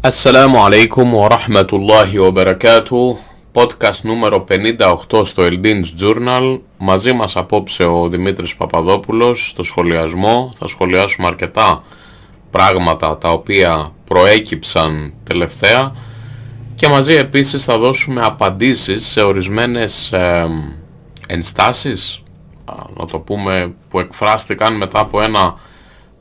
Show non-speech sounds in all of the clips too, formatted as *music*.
Assalamu alaikum wa rahmatullahi wa barakatuh. Podcast νούμερο 58 στο Eldin's Journal. Μαζί μας απόψε ο Δημήτρης Παπαδόπουλος Στο σχολιασμό. Θα σχολιάσουμε αρκετά πράγματα τα οποία προέκυψαν τελευταία. Και μαζί επίσης θα δώσουμε απαντήσεις σε ορισμένες ε, ενστάσεις να το πούμε που εκφράστηκαν μετά από ένα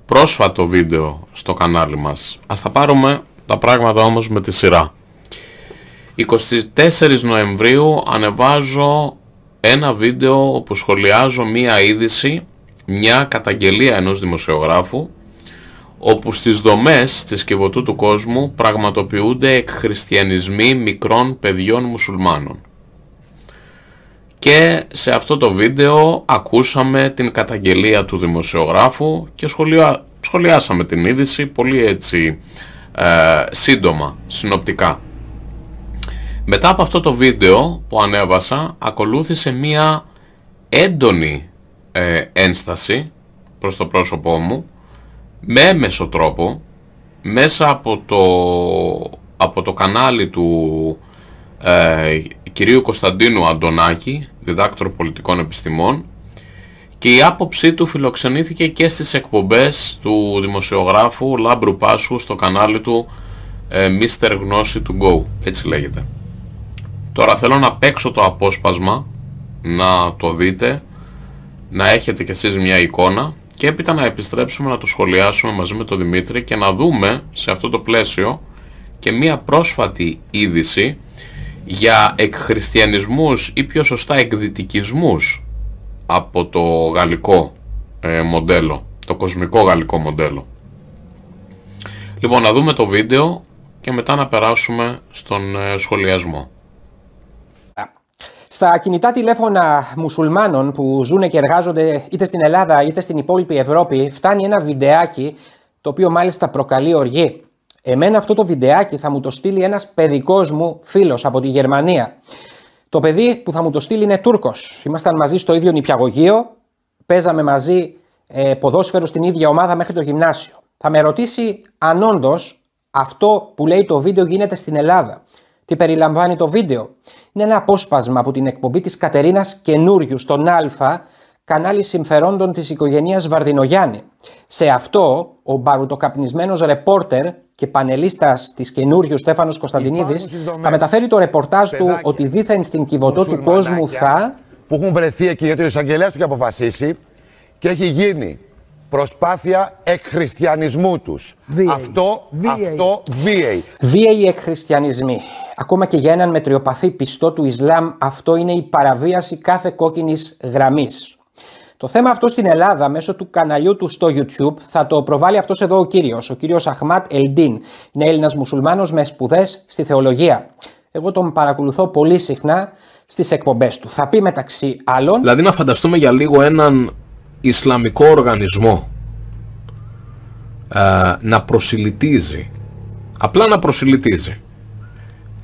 πρόσφατο βίντεο στο κανάλι μας. Ας τα πάρουμε τα πράγματα όμως με τη σειρά. 24 Νοεμβρίου ανεβάζω ένα βίντεο όπου σχολιάζω μία είδηση, μια καταγγελία ενός δημοσιογράφου όπου στις δομές της κυβωτού του κόσμου πραγματοποιούνται εκχριστιανισμοί μικρών παιδιών μουσουλμάνων. Και σε αυτό το βίντεο ακούσαμε την καταγγελία του δημοσιογράφου και σχολιά, σχολιάσαμε την είδηση πολύ έτσι ε, σύντομα, συνοπτικά. Μετά από αυτό το βίντεο που ανέβασα ακολούθησε μία έντονη ε, ένσταση προς το πρόσωπό μου με έμεσο τρόπο μέσα από το, από το κανάλι του ε, κυρίου Κωνσταντίνου Αντωνάκη, διδάκτορο πολιτικών επιστημών και η άποψή του φιλοξενήθηκε και στις εκπομπές του δημοσιογράφου Λάμπρου Πάσου στο κανάλι του ε, Mr. Γνώση του Go, έτσι λέγεται. Τώρα θέλω να παίξω το απόσπασμα, να το δείτε, να έχετε κι εσείς μια εικόνα και έπειτα να επιστρέψουμε να το σχολιάσουμε μαζί με τον Δημήτρη και να δούμε σε αυτό το πλαίσιο και μία πρόσφατη είδηση για εκχριστιανισμούς ή πιο σωστά εκδυτικισμούς από το γαλλικό ε, μοντέλο, το κοσμικό γαλλικό μοντέλο. Λοιπόν, να δούμε το βίντεο και μετά να περάσουμε στον ε, σχολιασμό. Στα κινητά τηλέφωνα μουσουλμάνων που ζουν και εργάζονται είτε στην Ελλάδα είτε στην υπόλοιπη Ευρώπη φτάνει ένα βιντεάκι το οποίο μάλιστα προκαλεί οργή. Εμένα αυτό το βιντεάκι θα μου το στείλει ένας παιδικός μου φίλος από τη Γερμανία. Το παιδί που θα μου το στείλει είναι Τούρκος. Ήμασταν μαζί στο ίδιο νηπιαγωγείο, παίζαμε μαζί ε, ποδόσφαιρο στην ίδια ομάδα μέχρι το γυμνάσιο. Θα με ρωτήσει αν όντως αυτό που λέει το βίντεο γίνεται στην Ελλάδα. Τι περιλαμβάνει το βίντεο; Είναι ένα απόσπασμα από την εκπομπή της Κατερίνας Καινούριου στον Α, κανάλι συμφερόντων της οικογένειας Βαρδινογιάννη. Σε αυτό, ο μπαρουτοκαπνισμένος ρεπόρτερ και πανελίστας της καινούριου Στέφανος Κωνσταντινίδης θα μεταφέρει το ρεπορτάζ του ότι δίθεν στην κυβωτό του κόσμου θα... Που έχουν βρεθεί εκεί γιατί ο εισαγγελέας τους έχει αποφασίσει και έχει γίνει προσπάθεια εκχριστιανισμού τους. Αυτό, αυτό βίαιοι. Βίαιοι εκχριστιανισμοί. Ακόμα και για έναν μετριοπαθή πιστό του Ισλάμ αυτό είναι η παραβίαση κάθε κόκκινης γραμμής. Το θέμα αυτό στην Ελλάδα μέσω του καναλιού του στο YouTube θα το προβάλλει αυτός εδώ ο κύριος, ο κύριος Αχμάτ Ελντίν. Είναι Έλληνας μουσουλμάνος με σπουδές στη θεολογία. Εγώ τον παρακολουθώ πολύ συχνά στις εκπομπές του. Θα πει μεταξύ άλλων... Δηλαδή να φανταστούμε για λίγο έναν Ισλαμικό οργανισμό ε, να προσιλητίζει, απλά να προσιλητίζει.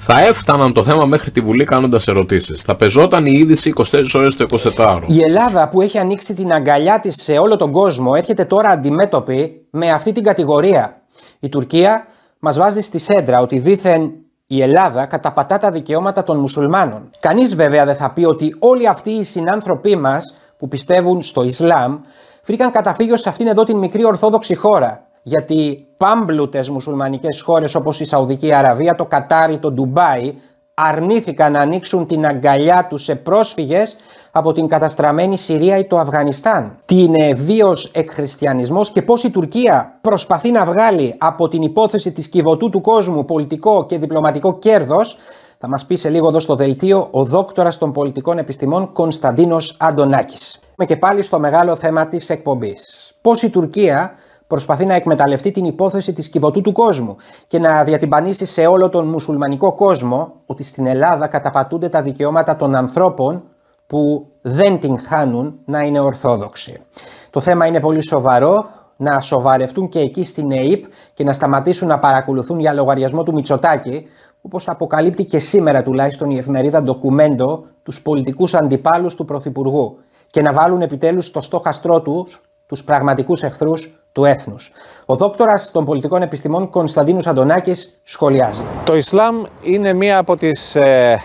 Θα έφταναν το θέμα μέχρι τη Βουλή κάνοντας ερωτήσεις. Θα πεζόταν η είδηση 24 ώρες το 24ωρο. Η Ελλάδα που έχει ανοίξει την αγκαλιά της σε όλο τον κόσμο έρχεται τώρα αντιμέτωπη με αυτή την κατηγορία. Η Τουρκία μας βάζει στη σέντρα ότι δήθεν η Ελλάδα καταπατά τα δικαιώματα των μουσουλμάνων. Κανείς βέβαια δεν θα πει ότι όλοι αυτοί οι συνάνθρωποι μας που πιστεύουν στο Ισλάμ βρήκαν καταφύγιο σε αυτήν εδώ την μικρή Ορθόδοξη χώρα. Γιατί πάμπλουτες μουσουλμανικές χώρες όπως η Σαουδική Αραβία, το Κατάρι, το Ντουμπάι αρνήθηκαν να ανοίξουν την αγκαλιά τους σε πρόσφυγες από την καταστραμμένη Συρία ή το Αφγανιστάν. Τι είναι βίος εκχριστιανισμός και πώς η Τουρκία προσπαθεί να βγάλει από την υπόθεση της κυβωτού του κόσμου πολιτικό και διπλωματικό κέρδος θα μας πει σε λίγο εδώ στο δελτίο ο δόκτορας των πολιτικών επιστημών Κωνσταντίνος Αντωνάκης. Με και πάλι στο μεγάλο θέμα της εκπομπής. Πώς η Τουρκία προσπαθεί να εκμεταλλευτεί την υπόθεση της κυβωτού του κόσμου και να διατυμπανίσει σε όλο τον μουσουλμανικό κόσμο ότι στην Ελλάδα καταπατούνται τα δικαιώματα των ανθρώπων που δεν την χάνουν να είναι ορθόδοξοι. Το θέμα είναι πολύ σοβαρό, να σοβαρευτούν και εκεί στην ΕΕΠ και να σταματήσουν να παρακολουθούν για λογαριασμό του Μητσοτάκη, όπως αποκαλύπτει και σήμερα τουλάχιστον η εφημερίδα Ντοκουμέντο τους πολιτικούς αντιπάλους του Πρωθυπουργού και να βάλουν επιτέλους στο στόχαστρό τους τους πραγματικούς εχθρούς του έθνους. Ο δόκτορας των πολιτικών επιστημών Κωνσταντίνος Αντωνάκης σχολιάζει. Το Ισλάμ είναι μία από τις ε,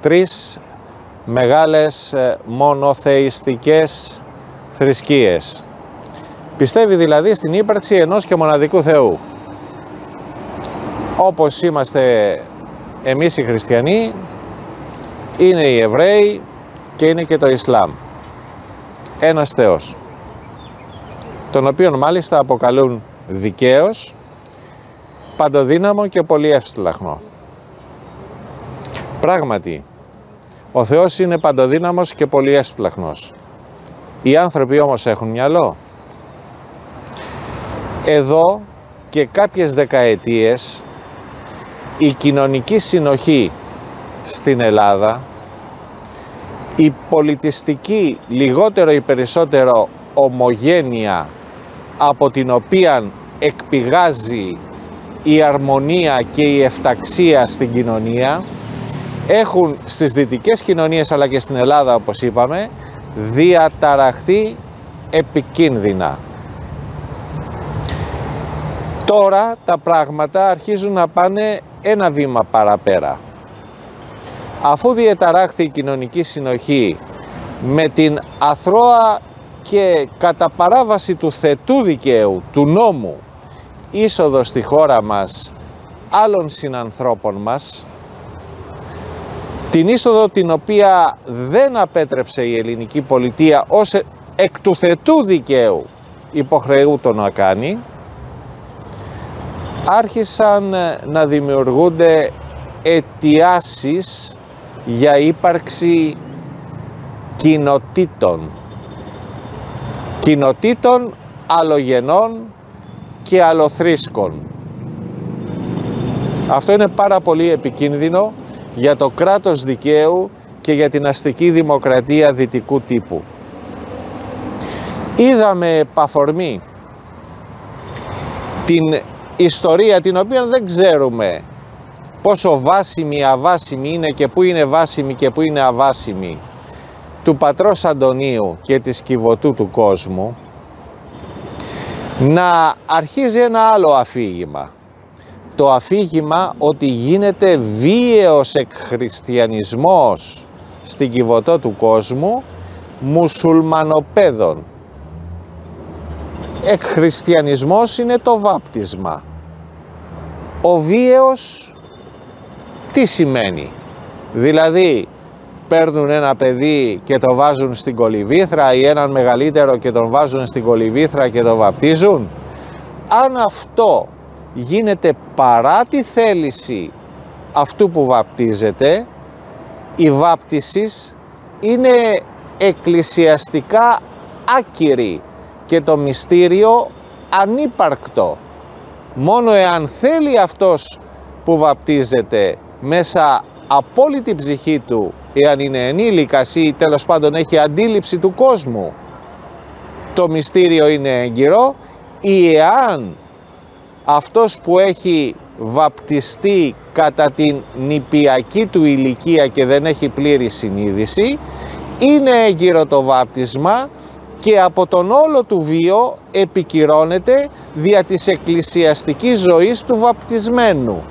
τρεις μεγάλες ε, μονοθεϊστικές θρησκείες. Πιστεύει δηλαδή στην ύπαρξη ενός και μοναδικού Θεού. Όπως είμαστε εμείς οι χριστιανοί, είναι οι Εβραίοι και είναι και το Ισλάμ. Ένας Θεός, τον οποίον μάλιστα αποκαλούν δικαίος, παντοδύναμο και πολύ εύστλαχνο. Πράγματι, ο Θεός είναι παντοδύναμος και πολύ εύστλαχνος. Οι άνθρωποι όμως έχουν μυαλό. Εδώ και κάποιες δεκαετίες η κοινωνική συνοχή στην Ελλάδα, η πολιτιστική λιγότερο ή περισσότερο ομογένεια από την οποία εκπηγάζει η αρμονία και η εφταξία στην κοινωνία έχουν στις δυτικές κοινωνίες αλλά και στην Ελλάδα όπως είπαμε διαταραχθεί επικίνδυνα. Τώρα τα πράγματα αρχίζουν να πάνε ένα βήμα παραπέρα. Αφού διαταράχθη η κοινωνική συνοχή με την αθρώα και κατά παράβαση του θετού δικαίου, του νόμου, είσοδος στη χώρα μας άλλων συνανθρώπων μας, την είσοδο την οποία δεν απέτρεψε η ελληνική πολιτεία ως εκ του θετού δικαίου υποχρεούτο να κάνει, άρχισαν να δημιουργούνται αιτιάσεις για ύπαρξη κοινοτήτων. Κοινοτήτων αλλογενών και αλλοθρίσκων. Αυτό είναι πάρα πολύ επικίνδυνο για το κράτος δικαίου και για την αστική δημοκρατία δυτικού τύπου. Είδαμε παφορμή την ιστορία την οποία δεν ξέρουμε πόσο βάσιμη αβάσιμη είναι και πού είναι βάσιμη και πού είναι αβάσιμη του πατρός Αντωνίου και της κυβωτού του κόσμου να αρχίζει ένα άλλο αφήγημα το αφήγημα ότι γίνεται βίαιος εκχριστιανισμός στην κυβωτό του κόσμου μουσουλμανοπέδων. Εκχριστιανισμός είναι το βάπτισμα. Ο βίαιος τι σημαίνει; Δηλαδή παίρνουν ένα παιδί και το βάζουν στην κολυβήθρα ή έναν μεγαλύτερο και τον βάζουν στην κολυβήθρα και το βαπτίζουν. Αν αυτό γίνεται παρά τη θέληση αυτού που βαπτίζεται, η βάπτισης είναι εκκλησιαστικά άκυρη και το μυστήριο ανύπαρκτο. Μόνο εάν θέλει αυτός που βαπτίζεται μέσα από όλη την ψυχή του, εάν είναι ενήλικας ή τέλος πάντων έχει αντίληψη του κόσμου, το μυστήριο είναι έγκυρο ή εάν αυτός που έχει βαπτιστεί κατά την νηπιακή του ηλικία και δεν έχει πλήρη συνείδηση είναι έγκυρο το βάπτισμα και από τον όλο του βίο επικυρώνεται δια της εκκλησιαστικής ζωής του βαπτισμένου.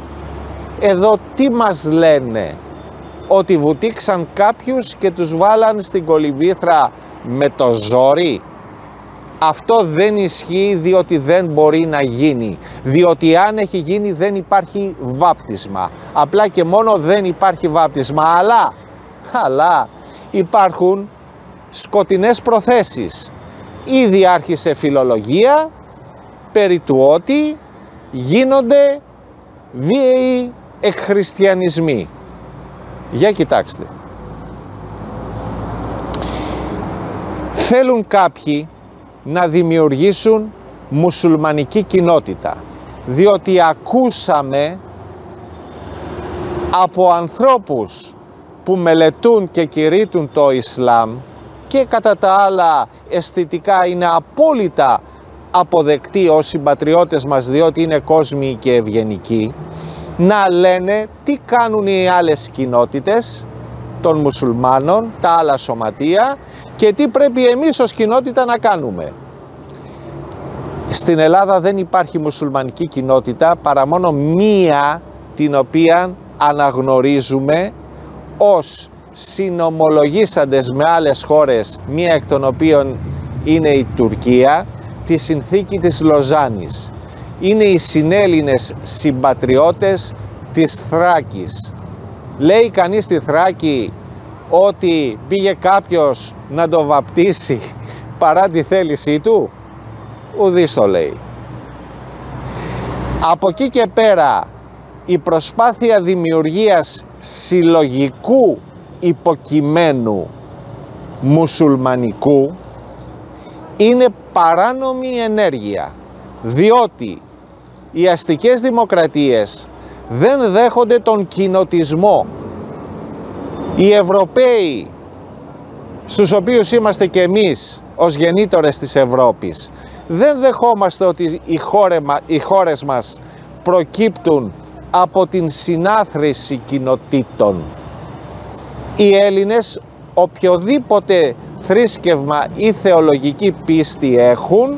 Εδώ τι μας λένε, ότι βουτήξαν κάποιους και τους βάλαν στην κολυμπήθρα με το ζόρι. Αυτό δεν ισχύει διότι δεν μπορεί να γίνει. Διότι αν έχει γίνει δεν υπάρχει βάπτισμα. Απλά και μόνο δεν υπάρχει βάπτισμα. Αλλά, αλλά υπάρχουν σκοτεινές προθέσεις. Ήδη άρχισε φιλολογία περί του ότι γίνονται βίαιοι εκχριστιανισμοί. Για κοιτάξτε. Θέλουν κάποιοι να δημιουργήσουν μουσουλμανική κοινότητα διότι ακούσαμε από ανθρώπους που μελετούν και κηρύττουν το Ισλάμ και κατά τα άλλα αισθητικά είναι απόλυτα αποδεκτοί ως συμπατριώτες μας διότι είναι κόσμοι και ευγενικοί να λένε τι κάνουν οι άλλες κοινότητες των μουσουλμάνων, τα άλλα σωματεία και τι πρέπει εμείς ως κοινότητα να κάνουμε. στην Ελλάδα δεν υπάρχει μουσουλμανική κοινότητα παρά μόνο μία την οποία αναγνωρίζουμε ως συνομολογήσαντες με άλλες χώρες, μία εκ των οποίων είναι η Τουρκία, τη συνθήκη της Λοζάνης. Είναι οι συνέλληνες συμπατριώτες της Θράκης. Λέει κανείς στη Θράκη ότι πήγε κάποιος να το βαπτίσει παρά τη θέλησή του; Ουδής το λέει. Από εκεί και πέρα η προσπάθεια δημιουργίας συλλογικού υποκειμένου μουσουλμανικού είναι παράνομη ενέργεια διότι οι αστικές δημοκρατίες δεν δέχονται τον κοινοτισμό οι Ευρωπαίοι στους οποίους είμαστε και εμείς ως γεννήτωρες της Ευρώπης δεν δεχόμαστε ότι οι, χώρε, οι χώρες μας προκύπτουν από την συνάθρηση κοινοτήτων. Οι Έλληνες οποιοδήποτε θρήσκευμα ή θεολογική πίστη έχουν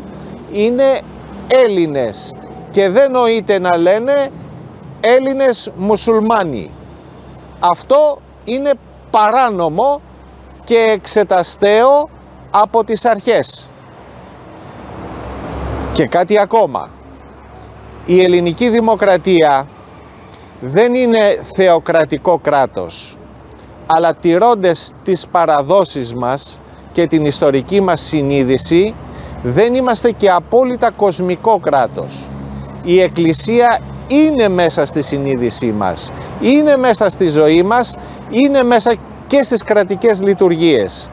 είναι Έλληνες και δεν νοείται να λένε Έλληνες μουσουλμάνοι. Αυτό είναι παράνομο και εξεταστέο από τις αρχές. Και κάτι ακόμα. Η ελληνική δημοκρατία δεν είναι θεοκρατικό κράτος, αλλά τηρώντες τις παραδόσεις μας και την ιστορική μας συνείδηση, δεν είμαστε και απόλυτα κοσμικό κράτος. Η Εκκλησία είναι μέσα στη συνείδησή μας, είναι μέσα στη ζωή μας, είναι μέσα και στις κρατικές λειτουργίες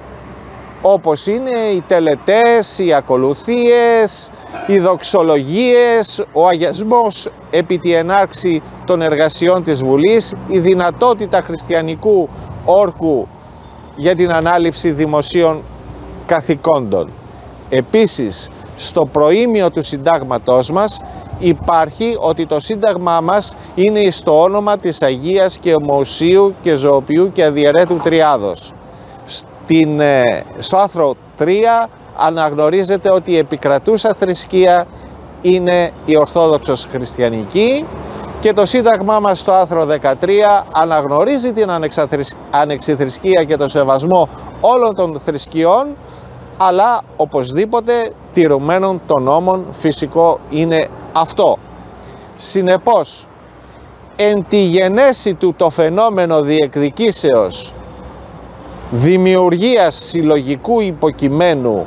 όπως είναι οι τελετές, οι ακολουθίες, οι δοξολογίες, ο αγιασμός επί τη ενάρξη των εργασιών της Βουλής, η δυνατότητα χριστιανικού όρκου για την ανάληψη δημοσίων καθηκόντων. Επίσης, στο προήμιο του συντάγματός μας υπάρχει ότι το σύνταγμά μας είναι στο όνομα της Αγίας και Ομοσίου και Ζωοποιού και Αδιαιρέτου Τριάδος. Στην, ε, στο άθρο 3 αναγνωρίζεται ότι η επικρατούσα θρησκεία είναι η Ορθόδοξος Χριστιανική και το Σύνταγμά μας στο άρθρο 13 αναγνωρίζει την ανεξιθρησκεία και το σεβασμό όλων των θρησκειών αλλά οπωσδήποτε τηρουμένων των νόμων φυσικό είναι αυτό. Συνεπώς, εν τη γενέση του το φαινόμενο διεκδικήσεως δημιουργίας συλλογικού υποκειμένου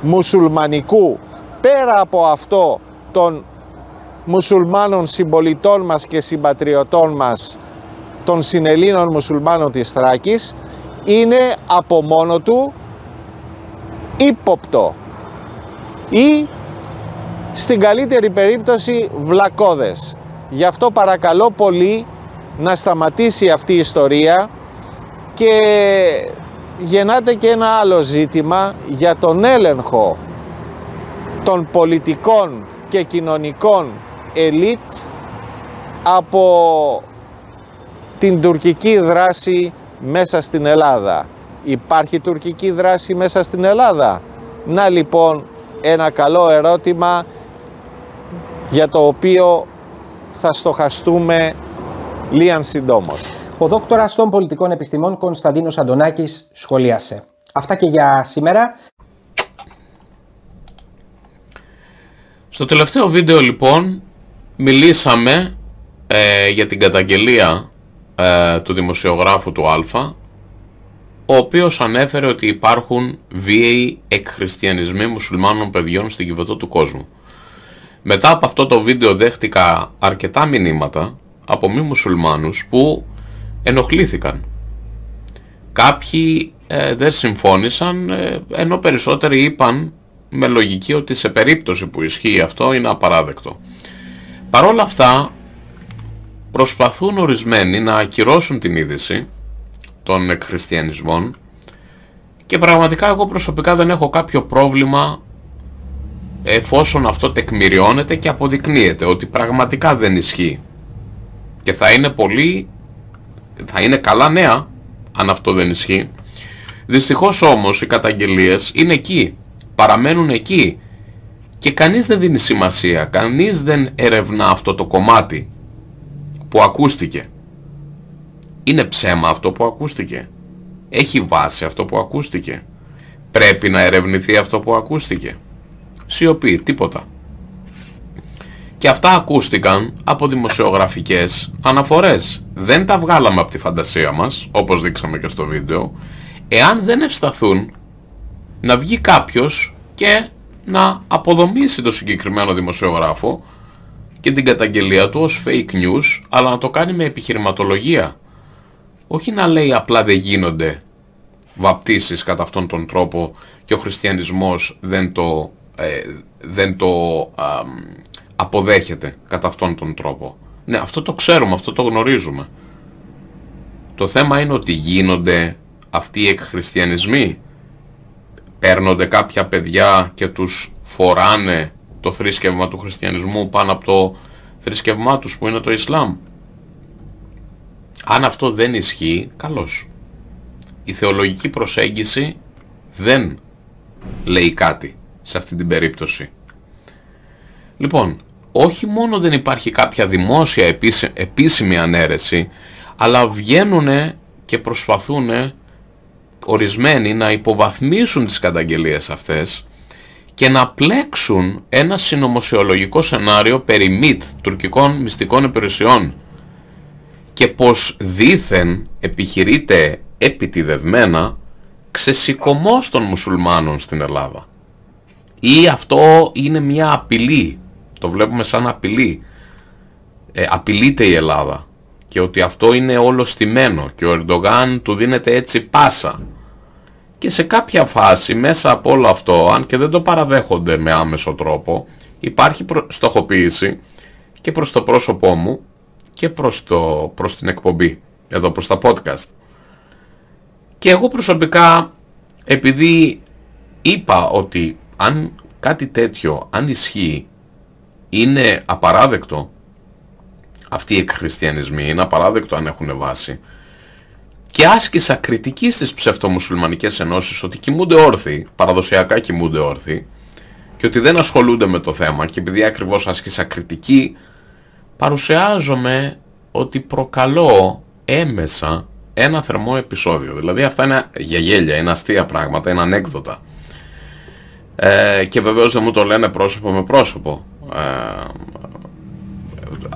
μουσουλμανικού πέρα από αυτό των μουσουλμάνων συμπολιτών μας και συμπατριωτών μας των συνελίνων μουσουλμάνων της Θράκης είναι από μόνο του ύποπτο ή στην καλύτερη περίπτωση βλακώδες. Γι' αυτό παρακαλώ πολύ να σταματήσει αυτή η ιστορία και γεννάται και ένα άλλο ζήτημα για τον έλεγχο των πολιτικών και κοινωνικών ελίτ από την τουρκική δράση μέσα στην Ελλάδα. Υπάρχει τουρκική δράση μέσα στην Ελλάδα. Να λοιπόν ένα καλό ερώτημα για το οποίο θα στοχαστούμε λίαν συντόμως. Ο δόκτωρας των πολιτικών επιστημών Κωνσταντίνος Αντωνάκης σχολίασε. Αυτά και για σήμερα. Στο τελευταίο βίντεο λοιπόν μιλήσαμε ε, για την καταγγελία ε, του δημοσιογράφου του Α ο οποίος ανέφερε ότι υπάρχουν βίαιοι εκχριστιανισμοί μουσουλμάνων παιδιών στην κυβωτό του κόσμου. Μετά από αυτό το βίντεο δέχτηκα αρκετά μηνύματα από μη μουσουλμάνους που ενοχλήθηκαν. Κάποιοι ε, δεν συμφώνησαν, ε, ενώ περισσότεροι είπαν με λογική ότι σε περίπτωση που ισχύει αυτό είναι απαράδεκτο. Παρ' όλα αυτά προσπαθούν ορισμένοι να ακυρώσουν την είδηση των εκχριστιανισμών και πραγματικά εγώ προσωπικά δεν έχω κάποιο πρόβλημα εφόσον αυτό τεκμηριώνεται και αποδεικνύεται ότι πραγματικά δεν ισχύει. Και θα είναι πολύ, θα είναι καλά νέα αν αυτό δεν ισχύει. Δυστυχώς όμως οι καταγγελίες είναι εκεί, παραμένουν εκεί και κανείς δεν δίνει σημασία, κανείς δεν ερευνά αυτό το κομμάτι που ακούστηκε. Είναι ψέμα αυτό που ακούστηκε. Έχει βάση αυτό που ακούστηκε. Πρέπει να ερευνηθεί αυτό που ακούστηκε. Σιωπή, τίποτα. Και αυτά ακούστηκαν από δημοσιογραφικές αναφορές. Δεν τα βγάλαμε από τη φαντασία μας, όπως δείξαμε και στο βίντεο, εάν δεν ευσταθούν να βγει κάποιος και να αποδομήσει το συγκεκριμένο δημοσιογράφο και την καταγγελία του ως fake news, αλλά να το κάνει με επιχειρηματολογία. Όχι να λέει απλά δεν γίνονται βαπτίσεις κατά αυτόν τον τρόπο και ο χριστιανισμός δεν το, ε, δεν το αποδέχεται κατά αυτόν τον τρόπο. Ναι, αυτό το ξέρουμε, αυτό το γνωρίζουμε. Το θέμα είναι ότι γίνονται αυτοί οι εκχριστιανισμοί. Παίρνονται κάποια παιδιά και τους φοράνε το θρήσκευμα του χριστιανισμού πάνω από το θρήσκευμά τους που είναι το Ισλάμ. Αν αυτό δεν ισχύει, καλώς. Η θεολογική προσέγγιση δεν λέει κάτι σε αυτή την περίπτωση. Λοιπόν, όχι μόνο δεν υπάρχει κάποια δημόσια επίσημη ανέρεση, αλλά βγαίνουν και προσπαθούν ορισμένοι να υποβαθμίσουν τις καταγγελίες αυτές και να πλέξουν ένα συνωμοσιολογικό σενάριο περί ΜΙΤ, τουρκικών μυστικών υπηρεσιών και πως δήθεν επιχειρείται επιτιδευμένα ξεσηκωμός των μουσουλμάνων στην Ελλάδα. Ή αυτό είναι μια απειλή το βλέπουμε σαν απειλή. Ε, απειλείται η Ελλάδα και ότι αυτό είναι όλο στημένο και ο Ερντογάν του δίνεται έτσι πάσα. Και σε κάποια φάση μέσα από όλο αυτό, αν και δεν το παραδέχονται με άμεσο τρόπο, υπάρχει στοχοποίηση και προς το πρόσωπό μου και προς, το, προς την εκπομπή, εδώ προς τα podcast. Και εγώ προσωπικά, επειδή είπα ότι αν κάτι τέτοιο, αν ισχύει, είναι απαράδεκτο αυτοί οι εκχριστιανισμοί, είναι απαράδεκτο αν έχουν βάση και άσκησα κριτική στις ψευτομουσουλμανικές ενώσεις ότι κοιμούνται όρθιοι, παραδοσιακά κοιμούνται όρθιοι και ότι δεν ασχολούνται με το θέμα και επειδή ακριβώς άσκησα κριτική παρουσιάζομαι ότι προκαλώ έμεσα ένα θερμό επεισόδιο. Δηλαδή αυτά είναι για γέλια, είναι αστεία πράγματα, είναι ανέκδοτα. Ε, και βεβαίως δεν μου το λένε πρόσωπο με πρόσωπο. Ε,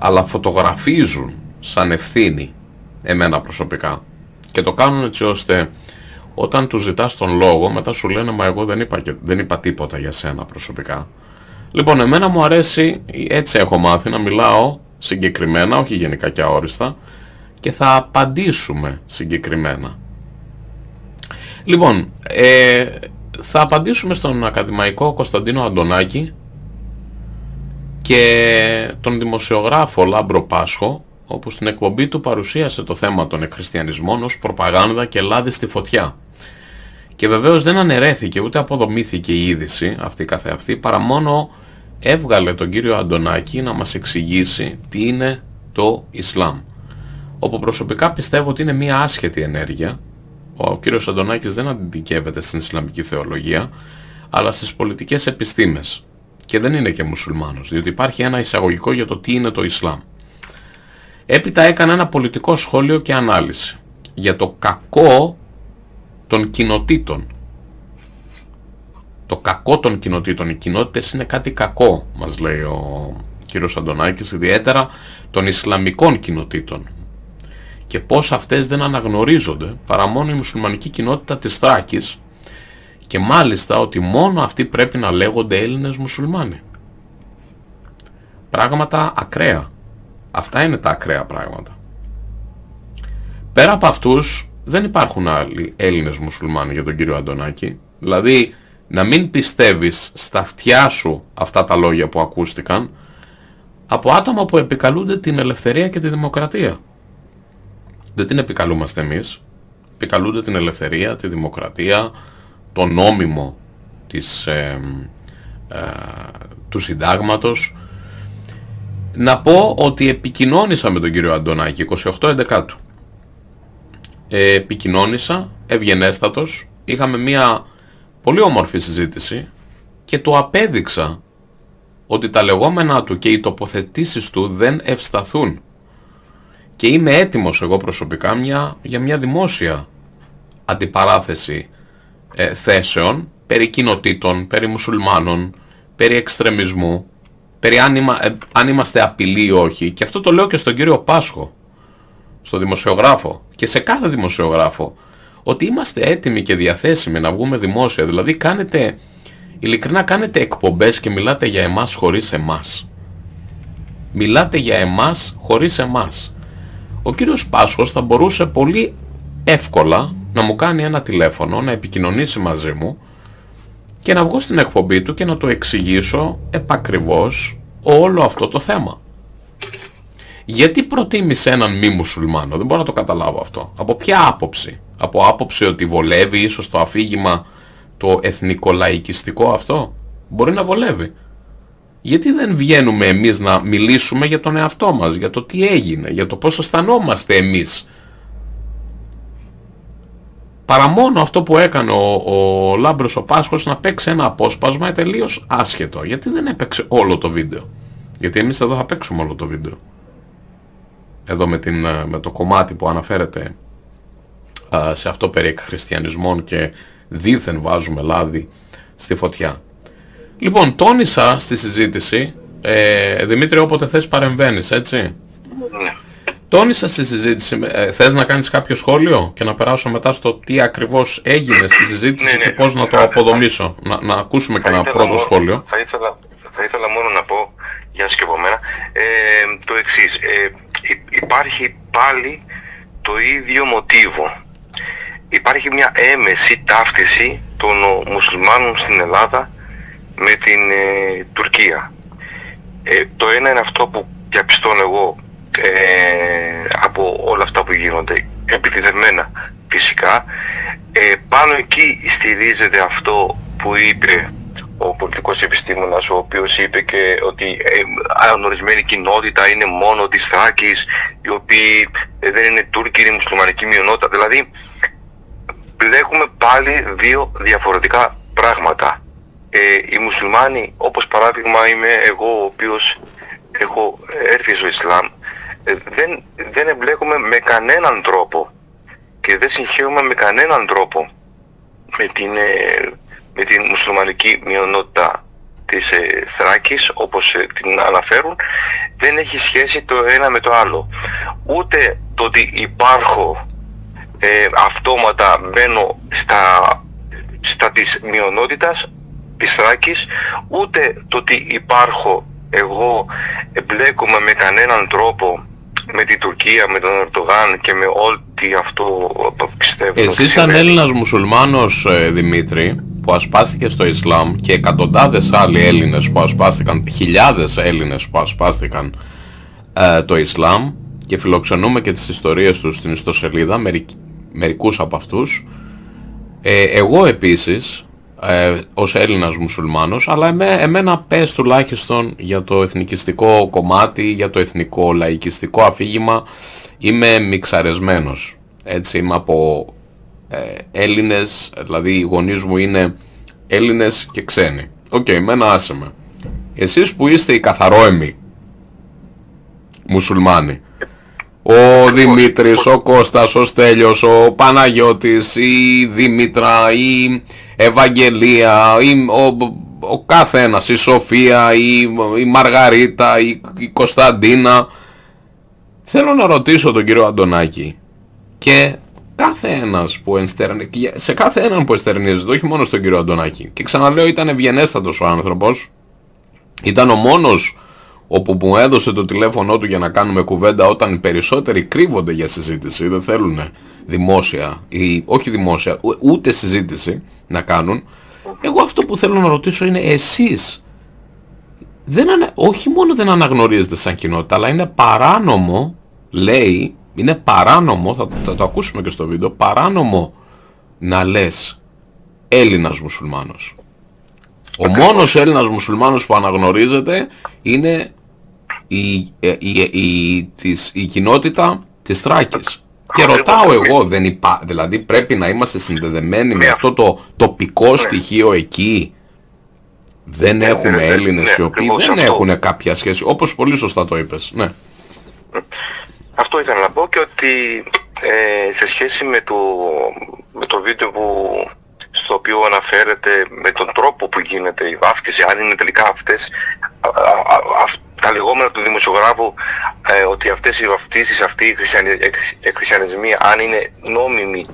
αλλά φωτογραφίζουν σαν ευθύνη εμένα προσωπικά και το κάνουν έτσι ώστε όταν τους ζητάς τον λόγο μετά σου λένε μα εγώ δεν είπα, δεν είπα τίποτα για σένα προσωπικά λοιπόν εμένα μου αρέσει έτσι έχω μάθει να μιλάω συγκεκριμένα όχι γενικά και αόριστα και θα απαντήσουμε συγκεκριμένα λοιπόν ε, θα απαντήσουμε στον ακαδημαϊκό Κωνσταντίνο Αντωνάκη και τον δημοσιογράφο Λάμπρο Πάσχο, όπου στην εκπομπή του παρουσίασε το θέμα των εκχριστιανισμών ως προπαγάνδα και λάδι στη φωτιά. Και βεβαίως δεν αναιρέθηκε ούτε αποδομήθηκε η είδηση αυτή καθεαυτή, παρά μόνο έβγαλε τον κύριο Αντωνάκη να μας εξηγήσει τι είναι το Ισλάμ. Όπου προσωπικά πιστεύω ότι είναι μια άσχετη ενέργεια. Ο κύριος Αντωνάκης δεν αντικεύεται στην Ισλαμική θεολογία, αλλά στις πολιτικές επιστήμες και δεν είναι και μουσουλμάνος, διότι υπάρχει ένα εισαγωγικό για το τι είναι το Ισλάμ. Έπειτα έκανε ένα πολιτικό σχόλιο και ανάλυση για το κακό των κοινοτήτων. Το κακό των κοινοτήτων. Οι κοινότητες είναι κάτι κακό, μας λέει ο κύριος Αντωνάκης, ιδιαίτερα των Ισλαμικών κοινοτήτων. Και πώς αυτές δεν αναγνωρίζονται παρά μόνο η μουσουλμανική κοινότητα της Θράκης, και μάλιστα ότι μόνο αυτοί πρέπει να λέγονται Έλληνες μουσουλμάνοι. Πράγματα ακραία. Αυτά είναι τα ακραία πράγματα. Πέρα από αυτούς δεν υπάρχουν άλλοι Έλληνες μουσουλμάνοι για τον κύριο Αντωνάκη. Δηλαδή να μην πιστεύεις στα αυτιά σου αυτά τα λόγια που ακούστηκαν από άτομα που επικαλούνται την ελευθερία και τη δημοκρατία. Δεν την επικαλούμαστε εμείς. Επικαλούνται την ελευθερία, τη δημοκρατία, το νόμιμο της, ε, του συντάγματος να πω ότι επικοινώνησα με τον κύριο Αντωνάκη 28 εντεκάτου ε, επικοινώνησα ευγενέστατος είχαμε μια πολύ όμορφη συζήτηση και το απέδειξα ότι τα λεγόμενά του και οι τοποθετήσεις του δεν ευσταθούν. Και είμαι έτοιμος εγώ προσωπικά μια, για μια δημόσια αντιπαράθεση ε, θέσεων περί κοινοτήτων, περί μουσουλμάνων, περί εξτρεμισμού, περί αν, ε, αν είμαστε απειλή ή όχι. Και αυτό το λέω και στον κύριο Πάσχο, στο δημοσιογράφο και σε κάθε δημοσιογράφο, ότι είμαστε έτοιμοι και διαθέσιμοι να βγούμε δημόσια. Δηλαδή κάνετε, ειλικρινά κάνετε εκπομπές και μιλάτε για εμάς χωρίς εμάς. Μιλάτε για εμάς χωρίς εμάς. Ο κύριος Πάσχος θα μπορούσε πολύ εύκολα να μου κάνει ένα τηλέφωνο, να επικοινωνήσει μαζί μου και να βγω στην εκπομπή του και να το εξηγήσω επακριβώς όλο αυτό το θέμα. Γιατί προτίμησε έναν μη μουσουλμάνο, δεν μπορώ να το καταλάβω αυτό. Από ποια άποψη; Από άποψη ότι βολεύει ίσως το αφήγημα το εθνικολαϊκιστικό αυτό. Μπορεί να βολεύει. Γιατί δεν βγαίνουμε εμείς να μιλήσουμε για τον εαυτό μας, για το τι έγινε, για το πώς αισθανόμαστε εμείς; Παρά μόνο αυτό που έκανε ο, ο Λάμπρος ο Πάσχος να παίξει ένα απόσπασμα τελείως άσχετο. Γιατί δεν έπαιξε όλο το βίντεο; Γιατί εμείς εδώ θα παίξουμε όλο το βίντεο. Εδώ με, την, με το κομμάτι που αναφέρεται σε αυτό περί εκχριστιανισμών και δήθεν βάζουμε λάδι στη φωτιά. Λοιπόν, τόνισα στη συζήτηση, ε, Δημήτρη όποτε θες παρεμβαίνεις, έτσι. Ναι. Τόνισα στη συζήτηση, ε, θες να κάνεις κάποιο σχόλιο και να περάσω μετά στο τι ακριβώς έγινε στη συζήτηση ναι, ναι, και πώς να το αποδομήσω. Να, να ακούσουμε και ένα πρώτο σχόλιο. Θα ήθελα, θα ήθελα μόνο να πω, για να ε, το εξής. Ε, υπάρχει πάλι το ίδιο μοτίβο. Υπάρχει μια έμεση ταύτιση των μουσουλμάνων στην Ελλάδα με την ε, Τουρκία. Ε, το ένα είναι αυτό που διαπιστώνω εγώ ε, από όλα αυτά που γίνονται επιτιδευμένα φυσικά ε, πάνω εκεί στηρίζεται αυτό που είπε ο πολιτικός επιστήμονας ο οποίος είπε και ότι ε, ανορισμένη κοινότητα είναι μόνο της Θράκης οι οποίοι ε, δεν είναι Τούρκοι, είναι μουσουλμανική μειονότητα δηλαδή βλέπουμε πάλι δύο διαφορετικά πράγματα. Ε, οι μουσουλμάνοι όπως παράδειγμα είμαι εγώ ο οποίος έχω έρθει στο Ισλάμ ε, δεν, δεν εμπλέκουμε με κανέναν τρόπο και δεν συγχαίουμε με κανέναν τρόπο με την, ε, με την μουσουλμανική μειονότητα της ε, Θράκης όπως την αναφέρουν. Δεν έχει σχέση το ένα με το άλλο. Ούτε το ότι υπάρχω αυτόματα μπαίνω στα, στα της μειονότητας της Θράκης ούτε το ότι υπάρχω εγώ εμπλέκομαι με κανέναν τρόπο με την Τουρκία, με τον Ερντογάν και με ό,τι αυτό πιστεύω. Εσύ σαν Έλληνας μουσουλμάνος ε, Δημήτρη που ασπάστηκε στο Ισλάμ και εκατοντάδες άλλοι Έλληνες που ασπάστηκαν, χιλιάδες Έλληνες που ασπάστηκαν ε, το Ισλάμ και φιλοξενούμε και τις ιστορίες τους στην ιστοσελίδα, μερικούς από αυτούς. Ε, εγώ επίσης ε, ως Έλληνας μουσουλμάνος, αλλά εμέ, εμένα πες τουλάχιστον για το εθνικιστικό κομμάτι, για το εθνικό λαϊκιστικό αφήγημα, είμαι μιξαρεσμένος. Έτσι είμαι από ε, Έλληνες, δηλαδή οι γονείς μου είναι Έλληνες και ξένοι. OK, okay, εμένα άσε με. Εσείς που είστε οι καθαρόαιμοι μουσουλμάνοι, ο Δημήτρης, ο Κώστας, ο Στέλιος, ο Παναγιώτης, η Δήμητρα, η Ευαγγελία, η, ο, ο κάθε ένας, η Σοφία, η, η Μαργαρίτα, η, η Κωνσταντίνα. Θέλω να ρωτήσω τον κύριο Αντωνάκη και κάθε ένας που ενστερνίζεται, σε κάθε έναν που ενστερνίζεται, όχι μόνο στον κύριο Αντωνάκη. Και ξαναλέω ήταν ευγενέστατος ο άνθρωπος, ήταν ο μόνος όπου μου έδωσε το τηλέφωνο του για να κάνουμε κουβέντα όταν οι περισσότεροι κρύβονται για συζήτηση, δεν θέλουν δημόσια ή όχι δημόσια, ούτε συζήτηση να κάνουν. Εγώ αυτό που θέλω να ρωτήσω είναι εσείς δεν όχι μόνο δεν αναγνωρίζετε σαν κοινότητα, αλλά είναι παράνομο, λέει, είναι παράνομο, θα, θα το ακούσουμε και στο βίντεο, παράνομο να λες Έλληνας μουσουλμάνος. Ο μόνος Έλληνας μουσουλμάνος που αναγνωρίζεται είναι η, η, η, της, η κοινότητα της Θράκης. Και ρωτάω εγώ, δεν υπά... δηλαδή πρέπει να είμαστε συνδεδεμένοι με αυτό το τοπικό στοιχείο εκεί. Δεν έχουμε ναι, Έλληνες ναι, οι οποίοι δεν αυτό. έχουν κάποια σχέση, όπως πολύ σωστά το είπες. Ναι. Αυτό ήθελα να πω και ότι ε, σε σχέση με το, με το βίντεο που, στο οποίο αναφέρεται με τον τρόπο που γίνεται η βάφτιση, αν είναι τελικά αυτές α, α, α, τα λεγόμενα του δημοσιογράφου ε, ότι αυτές οι βαφτίσεις, αυτοί οι χριστιανισμοί, αν είναι νόμιμοι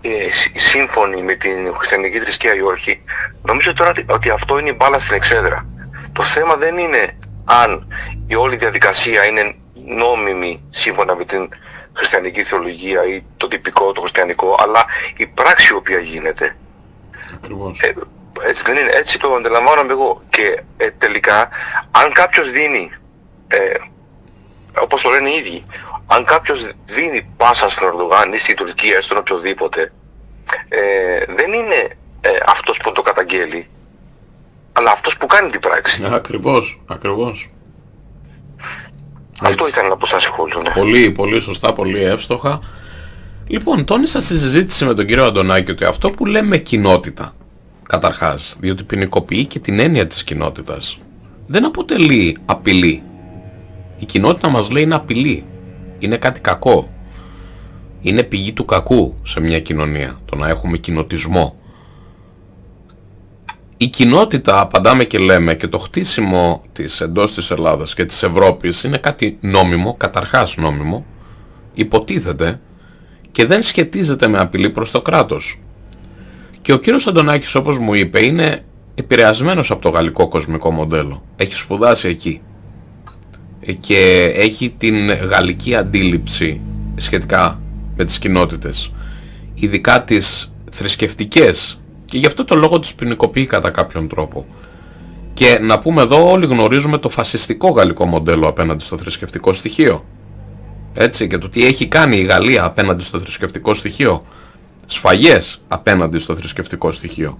ε, σύμφωνοι με την χριστιανική θρησκεία ή όχι, νομίζω τώρα ότι αυτό είναι η μπάλα στην εξέδρα. Το θέμα δεν είναι αν η όλη διαδικασία είναι νόμιμη σύμφωνα με την χριστιανική θεολογία ή το τυπικό, το χριστιανικό, αλλά η πράξη η οποία γίνεται. Ακριβώς. Ε, έτσι δεν είναι, έτσι το αντιλαμβάνομαι εγώ. Και ε, τελικά, αν κάποιος δίνει, ε, όπως το λένε οι ίδιοι, αν κάποιος δίνει πάσα στην Ορδογάν ή στην Τουρκία ή στον οποιοδήποτε, ε, δεν είναι ε, αυτός που το καταγγέλει, αλλά αυτός που κάνει την πράξη. Ακριβώς, ακριβώς. Αυτό ήθελα να πω σαν σχόλιο. Ναι. Πολύ, πολύ σωστά, πολύ εύστοχα. Λοιπόν, τόνισα στη συζήτηση με τον κύριο Αντωνάκη ότι αυτό που λέμε κοινότητα, καταρχάς, διότι ποινικοποιεί και την έννοια της κοινότητας, δεν αποτελεί απειλή. Η κοινότητα μας λέει είναι απειλή. Είναι κάτι κακό. Είναι πηγή του κακού σε μια κοινωνία, το να έχουμε κοινοτισμό. Η κοινότητα, απαντάμε και λέμε, και το χτίσιμο της εντός της Ελλάδας και της Ευρώπης είναι κάτι νόμιμο, καταρχάς νόμιμο, υποτίθεται και δεν σχετίζεται με απειλή προς το κράτος. Και ο κύριος Αντωνάκης όπως μου είπε είναι επηρεασμένος από το γαλλικό κοσμικό μοντέλο. Έχει σπουδάσει εκεί και έχει την γαλλική αντίληψη σχετικά με τις κοινότητες. Ειδικά τις θρησκευτικές και γι' αυτό το λόγο τις ποινικοποιεί κατά κάποιον τρόπο. Και να πούμε εδώ όλοι γνωρίζουμε το φασιστικό γαλλικό μοντέλο απέναντι στο θρησκευτικό στοιχείο. Έτσι και το τι έχει κάνει η Γαλλία απέναντι στο θρησκευτικό στοιχείο. Σφαγές απέναντι στο θρησκευτικό στοιχείο.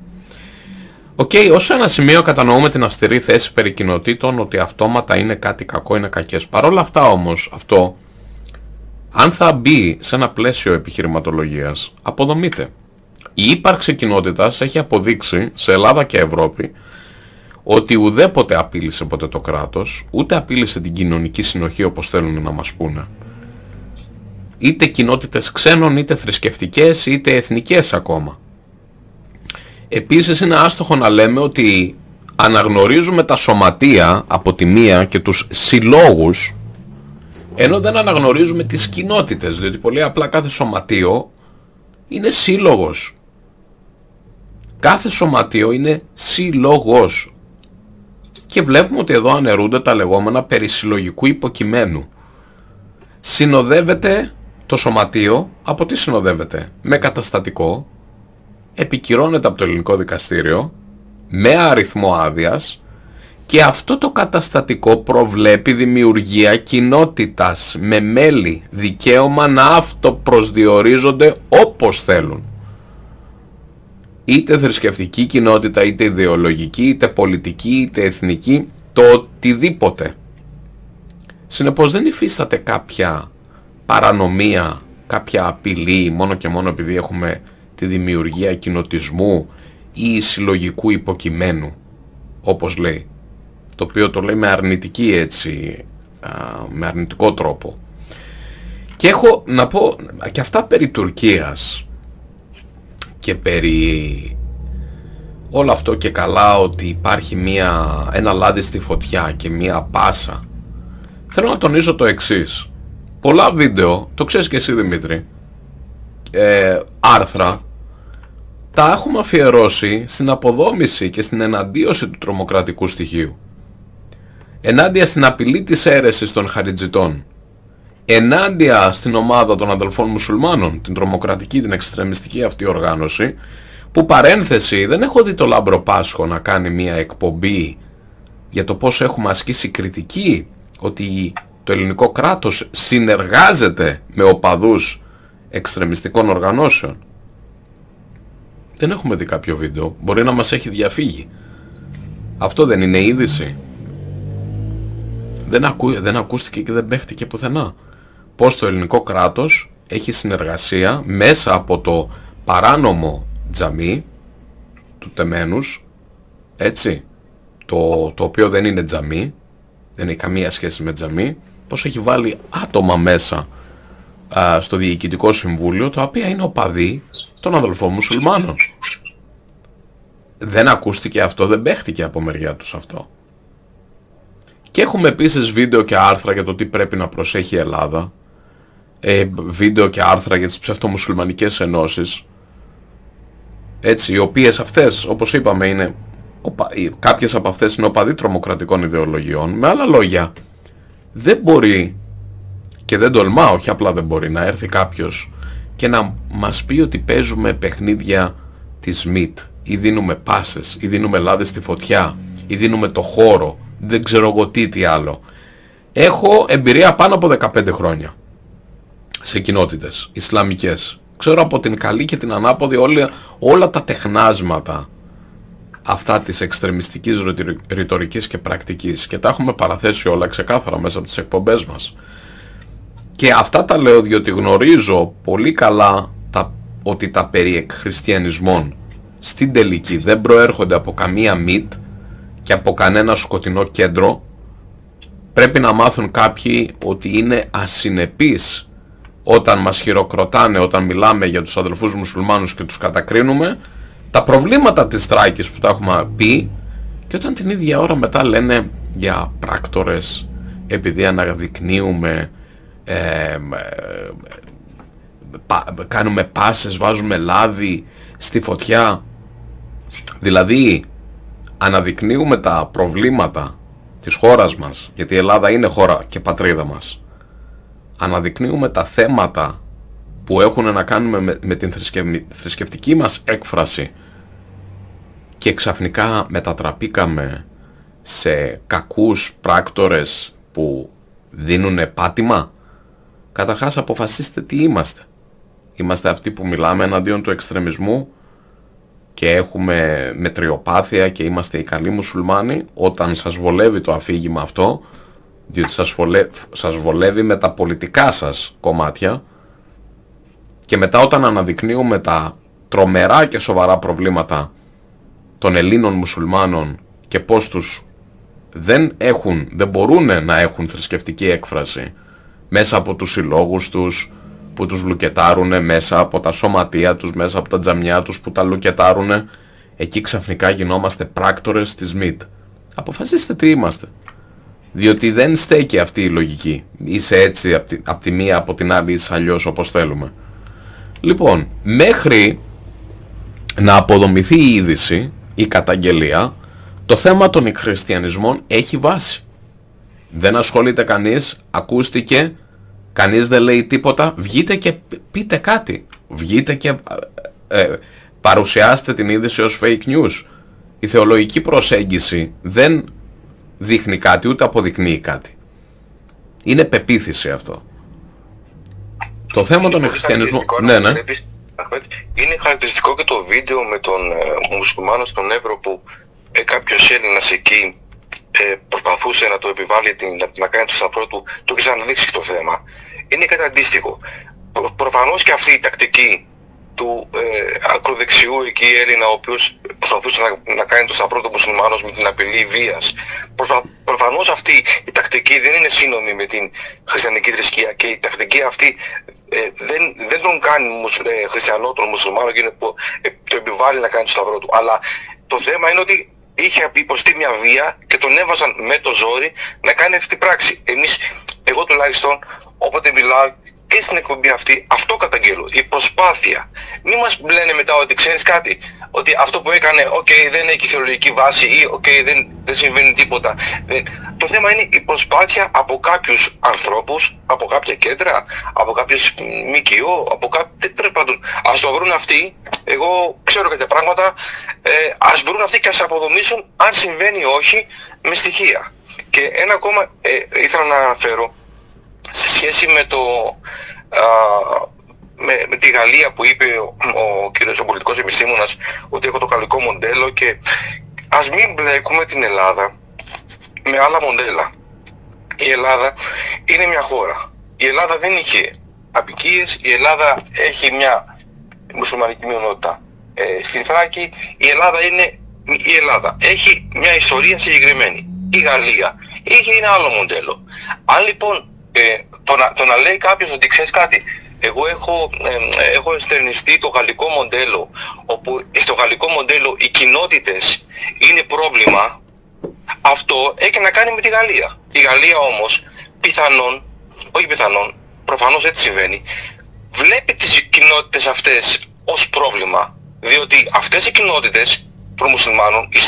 OK, okay, ως ένα σημείο κατανοούμε την αυστηρή θέση περί κοινοτήτων ότι αυτόματα είναι κάτι κακό, είναι κακές. Παρ' όλα αυτά όμως αυτό, αν θα μπει σε ένα πλαίσιο επιχειρηματολογίας, αποδομείται. Η ύπαρξη κοινότητας έχει αποδείξει σε Ελλάδα και Ευρώπη ότι ουδέποτε απείλησε ποτέ το κράτος, ούτε απείλησε την κοινωνική συνοχή όπως θέλουν να μας πούνε. Είτε κοινότητες ξένων, είτε θρησκευτικές, είτε εθνικές ακόμα. Επίσης είναι άστοχο να λέμε ότι αναγνωρίζουμε τα σωματεία από τη μία και τους συλλόγους ενώ δεν αναγνωρίζουμε τις κοινότητες, διότι πολύ απλά κάθε σωματείο είναι σύλλογος. Κάθε σωματείο είναι σύλλογος. Και βλέπουμε ότι εδώ αναιρούνται τα λεγόμενα περί συλλογικού υποκειμένου. Συνοδεύεται το σωματείο, από τι συνοδεύεται, με καταστατικό, επικυρώνεται από το ελληνικό δικαστήριο, με αριθμό άδειας και αυτό το καταστατικό προβλέπει δημιουργία κοινότητας με μέλη, δικαίωμα να αυτοπροσδιορίζονται όπως θέλουν είτε θρησκευτική κοινότητα, είτε ιδεολογική, είτε πολιτική, είτε εθνική, το οτιδήποτε. Συνεπώς δεν υφίσταται κάποια παρανομία, κάποια απειλή μόνο και μόνο επειδή έχουμε τη δημιουργία κοινοτισμού ή συλλογικού υποκειμένου, όπως λέει. Το οποίο το λέει με αρνητική έτσι, με αρνητικό τρόπο. Και έχω να πω και αυτά περί Τουρκίας και περί όλο αυτό και καλά ότι υπάρχει μια, ένα λάδι στη φωτιά και μια πάσα θέλω να τονίσω το εξής πολλά βίντεο, το ξέρεις και εσύ Δημήτρη ε, άρθρα τα έχουμε αφιερώσει στην αποδόμηση και στην εναντίωση του τρομοκρατικού στοιχείου. Ενάντια στην απειλή της αίρεσης των χαριτζιτών ενάντια στην ομάδα των αδελφών μουσουλμάνων, την τρομοκρατική, την εξτρεμιστική αυτή οργάνωση, που παρένθεση δεν έχω δει το Λάμπρο Πάσχο να κάνει μια εκπομπή για το πώς έχουμε ασκήσει κριτική ότι το ελληνικό κράτος συνεργάζεται με οπαδούς εξτρεμιστικών οργανώσεων. Δεν έχουμε δει κάποιο βίντεο. Μπορεί να μας έχει διαφύγει. Αυτό δεν είναι είδηση. Δεν, ακού, δεν ακούστηκε και δεν παίχτηκε πουθενά πως το ελληνικό κράτος έχει συνεργασία μέσα από το παράνομο τζαμί του Τεμένους, έτσι, το, το οποίο δεν είναι τζαμί, δεν έχει καμία σχέση με τζαμί, πως έχει βάλει άτομα μέσα στο Διοικητικό Συμβούλιο, τα οποία είναι οπαδοί των αδελφών μουσουλμάνων. Δεν ακούστηκε αυτό, δεν παίχτηκε από μεριά τους αυτό. Και έχουμε επίσης βίντεο και άρθρα για το τι πρέπει να προσέχει η Ελλάδα. Ε, βίντεο και άρθρα για τις ψευτομουσουλμανικές ενώσεις. Έτσι, οι οποίες αυτές, όπως είπαμε, είναι κάποιες από αυτές είναι οπαδοί τρομοκρατικών ιδεολογιών. Με άλλα λόγια, δεν μπορεί και δεν τολμά, όχι απλά δεν μπορεί να έρθει κάποιος και να μας πει ότι παίζουμε παιχνίδια της ΜΙΤ ή δίνουμε πάσες ή δίνουμε λάδες στη φωτιά ή δίνουμε το χώρο, δεν ξέρω εγώ τι, τι άλλο. Έχω εμπειρία πάνω από 15 χρόνια σε κοινότητες Ισλαμικές. Ξέρω από την καλή και την ανάποδη όλα, όλα τα τεχνάσματα αυτά της εξτρεμιστικής ρητορικής και πρακτικής και τα έχουμε παραθέσει όλα ξεκάθαρα μέσα από τις εκπομπές μας. Και αυτά τα λέω διότι γνωρίζω πολύ καλά τα, ότι τα περί εκχριστιανισμών στην τελική δεν προέρχονται από καμία μύτ και από κανένα σκοτεινό κέντρο. Πρέπει να μάθουν κάποιοι ότι είναι ασυνεπείς όταν μας χειροκροτάνε, όταν μιλάμε για τους αδελφούς μουσουλμάνους και τους κατακρίνουμε, τα προβλήματα της Θράκης που τα έχουμε πει και όταν την ίδια ώρα μετά λένε για πράκτορες επειδή αναδεικνύουμε ε, κάνουμε πάσες, βάζουμε λάδι στη φωτιά. Δηλαδή, αναδεικνύουμε τα προβλήματα της χώρας μας, γιατί η Ελλάδα είναι χώρα και πατρίδα μας. Αναδεικνύουμε τα θέματα που έχουν να κάνουμε με, την θρησκευτική μας έκφραση και ξαφνικά μετατραπήκαμε σε κακούς πράκτορες που δίνουν πάτημα. Καταρχάς αποφασίστε τι είμαστε. Είμαστε αυτοί που μιλάμε εναντίον του εξτρεμισμού και έχουμε μετριοπάθεια και είμαστε οι καλοί μουσουλμάνοι όταν σας βολεύει το αφήγημα αυτό διότι σας, βολεύει, σας βολεύει με τα πολιτικά σας κομμάτια και μετά όταν αναδεικνύουμε τα τρομερά και σοβαρά προβλήματα των Ελλήνων μουσουλμάνων και πώς τους δεν έχουν, δεν μπορούν να έχουν θρησκευτική έκφραση μέσα από τους συλλόγους τους που τους λουκετάρουν, μέσα από τα σωματεία τους, μέσα από τα τζαμιά τους που τα λουκετάρουν, εκεί ξαφνικά γινόμαστε πράκτορες της ΜΙΤ. Αποφασίστε τι είμαστε. Διότι δεν στέκει αυτή η λογική. Είσαι έτσι από τη, απ τη μία, από την άλλη είσαι αλλιώς όπως θέλουμε. Λοιπόν, μέχρι να αποδομηθεί η είδηση, η καταγγελία, το θέμα των χριστιανισμών έχει βάση. Δεν ασχολείται κανείς, ακούστηκε, κανείς δεν λέει τίποτα, βγείτε και πείτε κάτι. Βγείτε και ε, ε, παρουσιάστε την είδηση ως fake news. Η θεολογική προσέγγιση δεν δείχνει κάτι, ούτε αποδεικνύει κάτι. Είναι πεποίθηση αυτό. Το θέμα των χριστιανισμών... Ναι, ναι. Είναι χαρακτηριστικό και το βίντεο με τον ε, μουσουλμάνο στον Εύρο που ε, κάποιος Έλληνας εκεί ε, προσπαθούσε να το επιβάλλει την, να, να κάνει το σταυρό του, το έχει αναδείξει το θέμα. Είναι κάτι αντίστοιχο. Προ, προφανώς και αυτή η τακτική του ε, ακροδεξιού εκεί Έλληνα, ο οποίος προσπαθούσε να, να κάνει το σταυρό του μουσουλμάνος με την απειλή βίας. Προφα, προφανώς αυτή η τακτική δεν είναι σύνομη με την χριστιανική θρησκεία και η τακτική αυτή ε, δεν, δεν τον κάνει μους, ε, χριστιανό τον μουσουλμάνο και είναι που, ε, το επιβάλλει να κάνει το σταυρό του. Αλλά το θέμα είναι ότι είχε υποστεί μια βία και τον έβαζαν με το ζόρι να κάνει αυτή την πράξη. Εμείς, εγώ τουλάχιστον, όποτε μιλάω και στην εκπομπή αυτή, αυτό καταγγέλλω. Η προσπάθεια. Μην μας λένε μετά ότι ξέρεις κάτι, ότι αυτό που έκανε, οκ, δεν έχει θεολογική βάση ή οκ, δεν, δεν συμβαίνει τίποτα. Το θέμα είναι η προσπάθεια από κάποιους ανθρώπους, από κάποια κέντρα, από κάποιους ΜΚΟ, από κάποιους, τέλος πάντων, ας το βρουν αυτοί, εγώ ξέρω κάποια πράγματα, ε, ας βρουν αυτοί και ας αποδομήσουν αν συμβαίνει ή όχι με στοιχεία. Και ένα ακόμα ε, ήθελα να αναφέρω, σε σχέση με το με, με, τη Γαλλία που είπε ο, ο κύριος ο πολιτικός επιστήμονας ότι έχω το καλικό μοντέλο και ας μην μπλέκουμε την Ελλάδα με άλλα μοντέλα. Η Ελλάδα είναι μια χώρα. Η Ελλάδα δεν είχε απικίες, η Ελλάδα έχει μια μουσουλμανική μειονότητα. Ε, στη Θράκη η Ελλάδα είναι η Ελλάδα έχει μια ιστορία συγκεκριμένη. Η Γαλλία είχε ένα άλλο μοντέλο. Αν λοιπόν ε, το, να, το να λέει κάποιος ότι ξέρεις κάτι, εγώ έχω, ε, έχω εστερνιστεί το γαλλικό μοντέλο, όπου στο γαλλικό μοντέλο οι κοινότητες είναι πρόβλημα, αυτό έχει να κάνει με τη Γαλλία. Η Γαλλία όμως, πιθανόν, όχι πιθανόν, προφανώς έτσι συμβαίνει, βλέπει τις κοινότητες αυτές ως πρόβλημα, διότι αυτές οι κοινότητες προμουσουλμάνων, η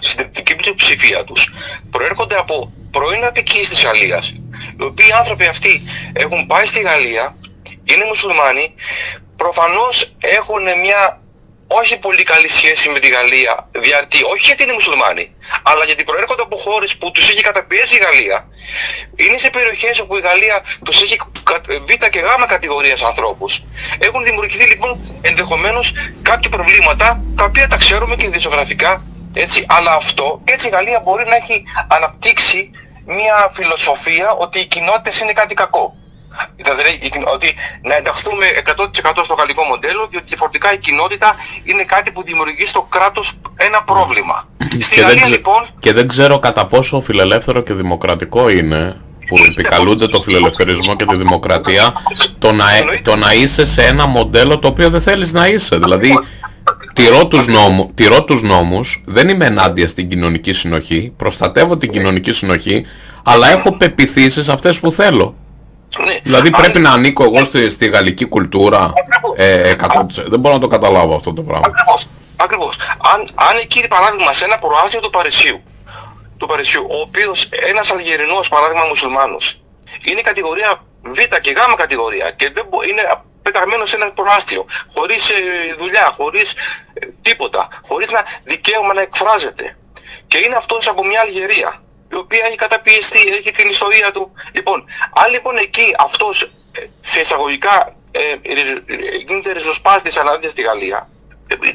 συντριπτική πλειοψηφία τους, προέρχονται από πρώην απικίες της Γαλλίας. Οι οποίοι άνθρωποι αυτοί έχουν πάει στη Γαλλία, είναι μουσουλμάνοι, προφανώς έχουν μια όχι πολύ καλή σχέση με τη Γαλλία, γιατί, όχι γιατί είναι μουσουλμάνοι, αλλά γιατί προέρχονται από χώρες που τους έχει καταπιέσει η Γαλλία. Είναι σε περιοχές όπου η Γαλλία τους έχει β και γ κατηγορίας ανθρώπους. Έχουν δημιουργηθεί λοιπόν ενδεχομένως κάποια προβλήματα, τα οποία τα ξέρουμε και διζωγραφικά, έτσι, αλλά αυτό, έτσι η Γαλλία μπορεί να έχει αναπτύξει μια φιλοσοφία ότι οι κοινότητες είναι κάτι κακό. Δηλαδή ότι να ενταχθούμε 100% στο γαλλικό μοντέλο, διότι διαφορετικά η κοινότητα είναι κάτι που δημιουργεί στο κράτος ένα πρόβλημα. Στη και, Γαλλία, δεν, λοιπόν... και δεν ξέρω κατά πόσο φιλελεύθερο και δημοκρατικό είναι που επικαλούνται το φιλελευθερισμό και τη δημοκρατία το να, το να είσαι σε ένα μοντέλο το οποίο δεν θέλεις να είσαι. Δηλαδή τηρώ τους, νόμου, τηρώ τους νόμους, δεν είμαι ενάντια στην κοινωνική συνοχή, προστατεύω την κοινωνική συνοχή, αλλά έχω πεπιθήσεις αυτές που θέλω. Ναι. Δηλαδή πρέπει να ανήκω εγώ στη, στη γαλλική κουλτούρα ε, 100%. Δεν μπορώ να το καταλάβω αυτό το πράγμα. Ακριβώς. Ακριβώς. Αν, αν εκεί παράδειγμα σε ένα προάστιο του Παρισιού, του Παρισιού, ο οποίος ένας Αλγερινός παράδειγμα μουσουλμάνος, είναι κατηγορία Β και Γ κατηγορία και δεν είναι πεταγμένος σε ένα προάστιο, χωρίς ε, δουλειά, χωρίς ε, τίποτα, χωρίς να δικαίωμα να εκφράζεται. Και είναι αυτός από μια Αλγερία η οποία έχει καταπιεστεί, έχει την ιστορία του. Λοιπόν, αν λοιπόν εκεί αυτός ε, σε εισαγωγικά ε, γίνεται ριζοσπάστης ανάδεια στη Γαλλία, ε,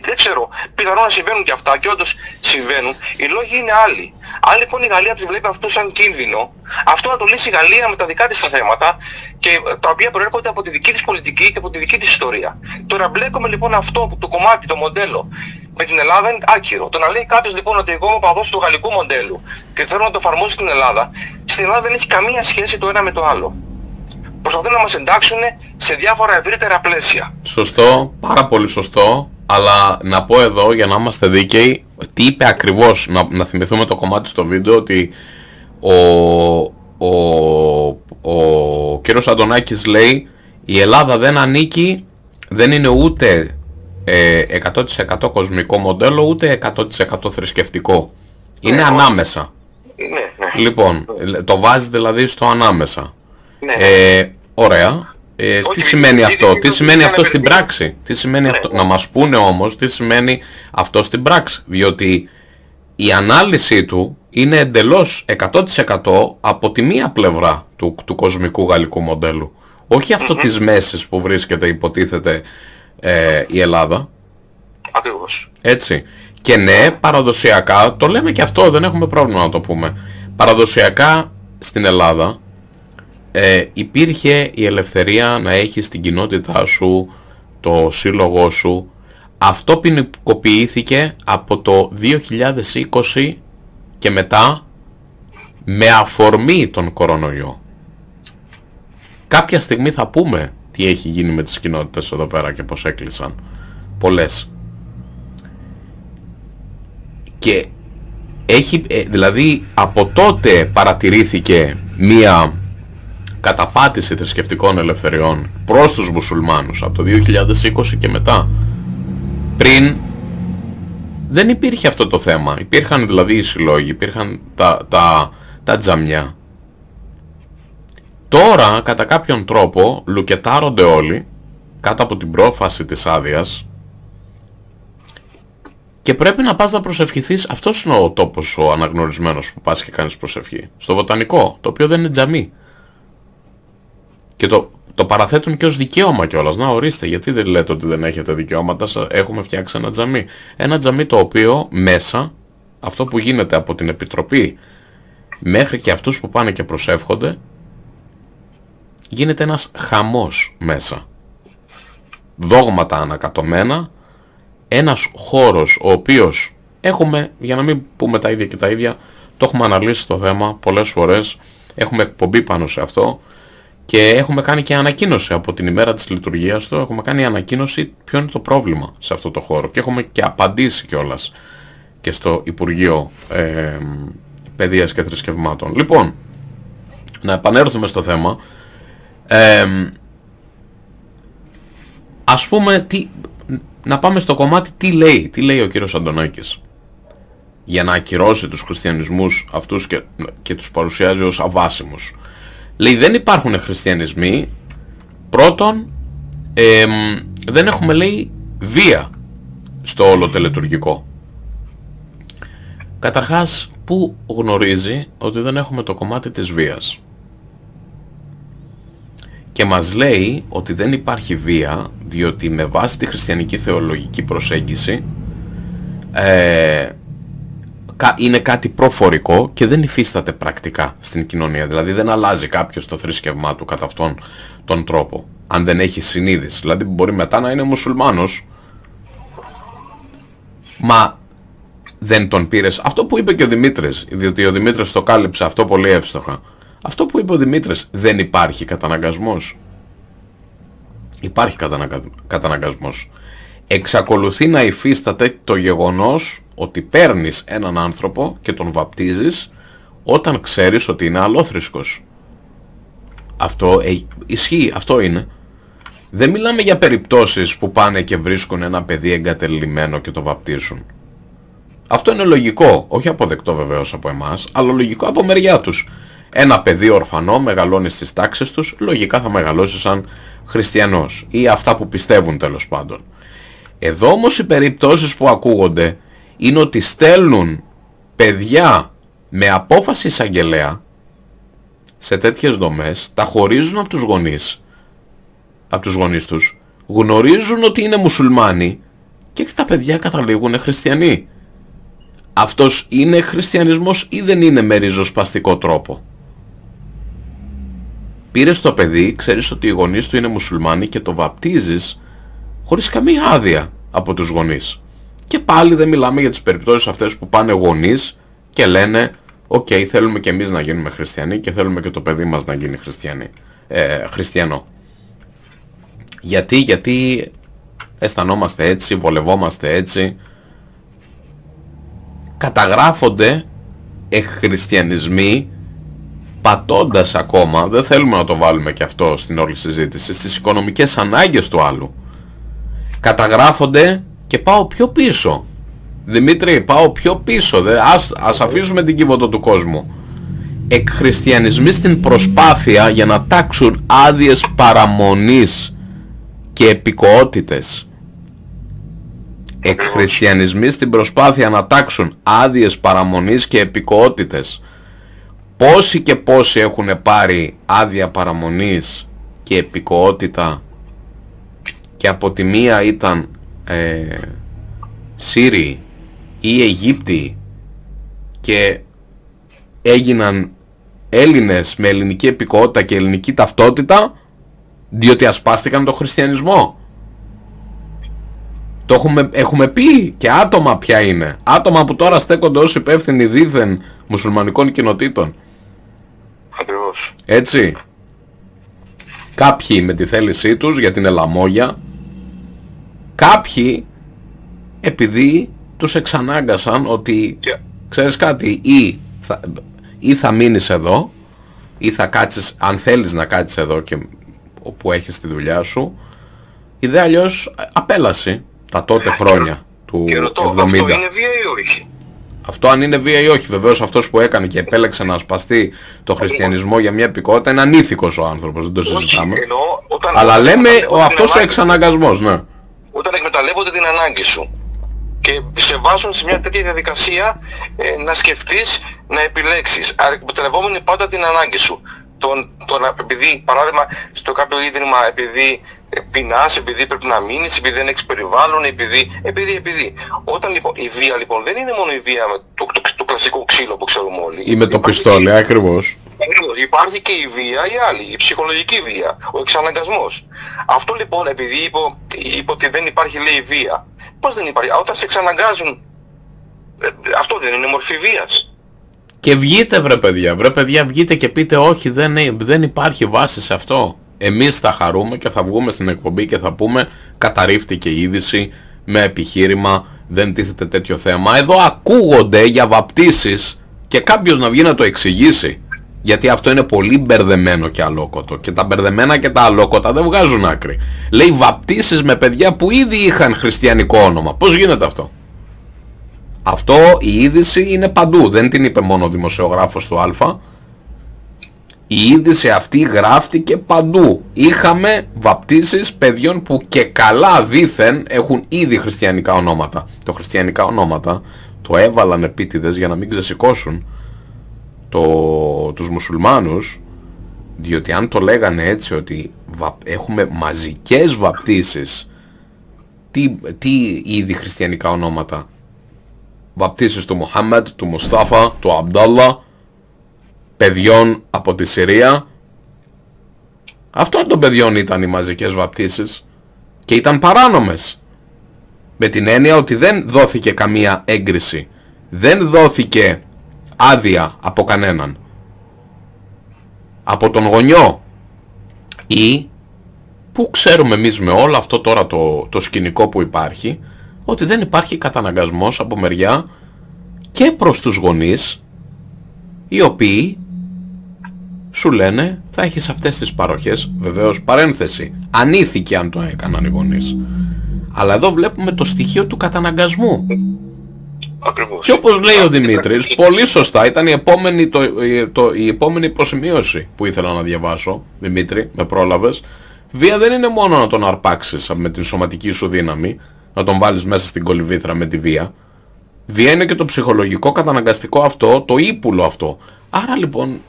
δεν ξέρω, πιθανόν να συμβαίνουν και αυτά και όντως συμβαίνουν, οι λόγοι είναι άλλοι. Αν λοιπόν η Γαλλία τους βλέπει αυτό σαν κίνδυνο, αυτό να το λύσει η Γαλλία με τα δικά της τα θέματα και ε, τα οποία προέρχονται από τη δική της πολιτική και από τη δική της ιστορία. Τώρα μπλέκουμε λοιπόν αυτό το κομμάτι, το μοντέλο με την Ελλάδα είναι άκυρο. Το να λέει κάποιος λοιπόν ότι εγώ είμαι παδός του γαλλικού μοντέλου και θέλω να το εφαρμόσει στην Ελλάδα, στην Ελλάδα δεν έχει καμία σχέση το ένα με το άλλο. Προσπαθούν να μας εντάξουν σε διάφορα ευρύτερα πλαίσια. Σωστό, πάρα πολύ σωστό. Αλλά να πω εδώ για να είμαστε δίκαιοι, τι είπε ακριβώς, να, να θυμηθούμε το κομμάτι στο βίντεο ότι ο, ο, ο κύριος Αντωνάκης λέει η Ελλάδα δεν ανήκει, δεν είναι ούτε ε, 100% κοσμικό μοντέλο ούτε 100% θρησκευτικό. Είναι ναι, ανάμεσα. Ναι, ναι. Λοιπόν, το βάζει δηλαδή στο ανάμεσα. Ναι, ναι. Ε, ωραία. Ε, τι σημαίνει αυτό, τι σημαίνει αυτό στην πράξη, τι σημαίνει αυτό, να μας πούνε όμως τι σημαίνει αυτό στην πράξη, διότι η ανάλυση του είναι εντελώς 100% από τη μία πλευρά του, του κοσμικού γαλλικού μοντέλου. Όχι αυτό της μέσης που βρίσκεται υποτίθεται ε, η Ελλάδα. Ακριβώς. Έτσι. Και ναι, παραδοσιακά, το λέμε και αυτό, δεν έχουμε πρόβλημα να το πούμε. Παραδοσιακά στην Ελλάδα ε, υπήρχε η ελευθερία να έχεις την κοινότητά σου, το σύλλογό σου. Αυτό ποινικοποιήθηκε από το 2020 και μετά με αφορμή τον κορονοϊό. Κάποια στιγμή θα πούμε τι έχει γίνει με τις κοινότητες εδώ πέρα και πώς έκλεισαν. Πολλές. Και έχει, ε, δηλαδή από τότε παρατηρήθηκε μία καταπάτηση θρησκευτικών ελευθεριών προς τους μουσουλμάνους από το 2020 και μετά. Πριν δεν υπήρχε αυτό το θέμα. Υπήρχαν δηλαδή οι συλλόγοι, υπήρχαν τα, τα, τα τζαμιά. Τώρα κατά κάποιον τρόπο λουκετάρονται όλοι κάτω από την πρόφαση της άδειας. Και πρέπει να πας να προσευχηθείς, αυτός είναι ο τόπος ο αναγνωρισμένος που πας και κάνεις προσευχή. Στο βοτανικό, το οποίο δεν είναι τζαμί. Και το, το παραθέτουν και ως δικαίωμα κιόλας. Να ορίστε, γιατί δεν λέτε ότι δεν έχετε δικαιώματα, έχουμε φτιάξει ένα τζαμί. Ένα τζαμί το οποίο μέσα, αυτό που γίνεται από την Επιτροπή μέχρι και αυτούς που πάνε και προσεύχονται, γίνεται ένας χαμός μέσα. Δόγματα ανακατωμένα, ένας χώρος ο οποίος έχουμε, για να μην πούμε τα ίδια και τα ίδια, το έχουμε αναλύσει το θέμα πολλές φορές, έχουμε εκπομπή πάνω σε αυτό και έχουμε κάνει και ανακοίνωση από την ημέρα της λειτουργίας του, έχουμε κάνει ανακοίνωση ποιο είναι το πρόβλημα σε αυτό το χώρο και έχουμε και απαντήσει κιόλας και στο Υπουργείο ε, Παιδείας και Θρησκευμάτων. Λοιπόν, να επανέλθουμε στο θέμα. Ε, ας πούμε, τι, να πάμε στο κομμάτι τι λέει, τι λέει ο κύριος Αντωνάκης για να ακυρώσει τους χριστιανισμούς αυτούς και, και τους παρουσιάζει ως αβάσιμους. Λέει δεν υπάρχουν χριστιανισμοί, πρώτον δεν έχουμε λέει βία στο όλο τελετουργικό. Καταρχάς, πού γνωρίζει ότι δεν έχουμε το κομμάτι της βίας; Και μας λέει ότι δεν υπάρχει βία, διότι με βάση τη χριστιανική θεολογική προσέγγιση ε, είναι κάτι προφορικό και δεν υφίσταται πρακτικά στην κοινωνία. Δηλαδή δεν αλλάζει κάποιος το θρησκευμά του κατά αυτόν τον τρόπο. Αν δεν έχει συνείδηση. Δηλαδή μπορεί μετά να είναι μουσουλμάνος. Μα δεν τον πήρες. Αυτό που είπε και ο Δημήτρης, διότι ο Δημήτρης το κάλυψε αυτό πολύ εύστοχα. Αυτό που είπε ο Δημήτρης, δεν υπάρχει καταναγκασμός. Υπάρχει καταναγκασμός. Εξακολουθεί να υφίσταται το γεγονός ότι παίρνεις έναν άνθρωπο και τον βαπτίζεις όταν ξέρεις ότι είναι αλόθρησκος. Αυτό ε, ισχύει, αυτό είναι. Δεν μιλάμε για περιπτώσεις που πάνε και βρίσκουν ένα παιδί εγκατελειμμένο και το βαπτίζουν. Αυτό είναι λογικό, όχι αποδεκτό βεβαίως από εμάς, αλλά λογικό από μεριά τους. Ένα παιδί ορφανό μεγαλώνει στις τάξεις τους, λογικά θα μεγαλώσεις σαν χριστιανός ή αυτά που πιστεύουν τέλος πάντων. Εδώ όμως οι περιπτώσεις που ακούγονται είναι ότι στέλνουν παιδιά με απόφαση εισαγγελέα σε τέτοιες δομές, τα χωρίζουν από τους γονείς, από τους γονείς τους, γνωρίζουν ότι είναι μουσουλμάνοι και τα παιδιά καταλήγουν χριστιανοί. Αυτός είναι χριστιανισμός ή δεν είναι με ριζοσπαστικό τρόπο; Πήρες το παιδί, ξέρεις ότι οι γονείς του είναι μουσουλμάνοι και το βαπτίζεις χωρίς καμία άδεια από τους γονείς. Και πάλι δεν μιλάμε για τις περιπτώσεις αυτές που πάνε γονείς και λένε «OK, θέλουμε και εμείς να γίνουμε χριστιανοί και θέλουμε και το παιδί μας να γίνει χριστιανή, ε, χριστιανό». Γιατί, γιατί αισθανόμαστε έτσι, βολευόμαστε έτσι. Καταγράφονται εκχριστιανισμοί πατώντας ακόμα, δεν θέλουμε να το βάλουμε και αυτό στην όλη συζήτηση, στις οικονομικές ανάγκες του άλλου. Καταγράφονται και πάω πιο πίσω. Δημήτρη, πάω πιο πίσω. Δε, ας, ας αφήσουμε την κύβωτο του κόσμου. Εκχριστιανισμοί στην προσπάθεια για να τάξουν άδειες παραμονής και επικοότητες. Εκχριστιανισμοί στην προσπάθεια να τάξουν άδειες παραμονής και επικοότητες. Πόσοι και πόσοι έχουν πάρει άδεια παραμονής και επικοότητα; Και από τη μία ήταν ε, Σύριοι ή Αιγύπτιοι και έγιναν Έλληνες με ελληνική επικότητα και ελληνική ταυτότητα διότι ασπάστηκαν το χριστιανισμό. Το έχουμε, έχουμε πει και άτομα ποια είναι. Άτομα που τώρα στέκονται ως υπεύθυνοι δίθεν μουσουλμανικών κοινοτήτων. Ακριβώς. Έτσι. Κάποιοι με τη θέλησή τους γιατί είναι λαμόγια Κάποιοι επειδή τους εξανάγκασαν ότι ξέρεις κάτι ή θα, ή θα μείνεις εδώ ή θα κάτσεις αν θέλεις να κάτσεις εδώ και όπου έχεις τη δουλειά σου ή δε αλλιώς απέλαση τα τότε χρόνια του και ρωτώ, 70. Αυτό είναι βία ή όχι; Αυτό αν είναι βία ή όχι. Βεβαίως αυτός που έκανε και επέλεξε να ασπαστεί το χριστιανισμό για μια επικότητα είναι ανήθικος ο άνθρωπος, δεν το συζητάμε. Όχι, εννοώ, όταν, Αλλά όταν λέμε εκμεταλλεύονται ο, την αυτός ο ανάγκη σου. εξαναγκασμός, ναι. Όταν εκμεταλλεύονται την ανάγκη σου και σε βάζουν σε μια τέτοια διαδικασία ε, να σκεφτείς, να επιλέξεις, άρα εκμεταλλευόμενοι πάντα την ανάγκη σου. Τον, τον, επειδή, παράδειγμα, στο κάποιο ίδρυμα, επειδή ε, πεινάς, επειδή πρέπει να μείνεις, επειδή δεν έχεις περιβάλλον, επειδή, επειδή, επειδή. Όταν λοιπόν, η βία λοιπόν δεν είναι μόνο η βία με το, το, το, κλασικό ξύλο που ξέρουμε όλοι. Ή με το Υπάρχει πιστόλι, ακριβώς. Ακριβώς. Υπάρχει και η βία η άλλη, η ψυχολογική βία, ο εξαναγκασμός. Αυτό λοιπόν επειδή είπε, είπε ότι δεν υπάρχει λέει βία. Πώς δεν υπάρχει, όταν σε εξαναγκάζουν Ε, αυτό δεν είναι μορφή βίας. Και βγείτε βρε παιδιά, βρε παιδιά βγείτε και πείτε όχι δεν, δεν υπάρχει βάση σε αυτό. Εμείς θα χαρούμε και θα βγούμε στην εκπομπή και θα πούμε καταρρίφθηκε η είδηση με επιχείρημα δεν τίθεται τέτοιο θέμα. Εδώ ακούγονται για βαπτίσεις και κάποιος να βγει να το εξηγήσει. Γιατί αυτό είναι πολύ μπερδεμένο και αλόκοτο. Και τα μπερδεμένα και τα αλόκοτα δεν βγάζουν άκρη. Λέει βαπτίσεις με παιδιά που ήδη είχαν χριστιανικό όνομα. Πώς γίνεται αυτό; Αυτό η είδηση είναι παντού. Δεν την είπε μόνο ο δημοσιογράφος του Α. Η είδηση αυτή γράφτηκε παντού. Είχαμε βαπτίσεις παιδιών που και καλά δήθεν έχουν ήδη χριστιανικά ονόματα. Το χριστιανικά ονόματα το έβαλαν επίτηδες για να μην ξεσηκώσουν το, τους μουσουλμάνους διότι αν το λέγανε έτσι ότι έχουμε μαζικές βαπτίσεις τι, τι είδη χριστιανικά ονόματα; Βαπτίσεις του Μοχάμετ, του Μουστάφα, του Αμπτάλα παιδιών από τη Συρία. Αυτών των παιδιών ήταν οι μαζικές βαπτίσεις και ήταν παράνομες. Με την έννοια ότι δεν δόθηκε καμία έγκριση. Δεν δόθηκε άδεια από κανέναν. Από τον γονιό. Ή που ξέρουμε εμείς με όλο αυτό τώρα το, το σκηνικό που υπάρχει ότι δεν υπάρχει καταναγκασμός από μεριά και προς τους γονείς οι οποίοι σου λένε θα έχεις αυτές τις παροχές βεβαίως παρένθεση ανήθικη αν το έκαναν οι γονείς. Αλλά εδώ βλέπουμε το στοιχείο του καταναγκασμού Ακριβώς. Και όπως λέει ο Δημήτρης, πολύ σωστά ήταν η επόμενη, το, το, η επόμενη υποσημείωση που ήθελα να διαβάσω, Δημήτρη, με πρόλαβες. Βία δεν είναι μόνο να τον αρπάξεις με την σωματική σου δύναμη, να τον βάλεις μέσα στην κολυβήθρα με τη βία. Βία είναι και το ψυχολογικό καταναγκαστικό αυτό, το ύπουλο αυτό. Άρα λοιπόν,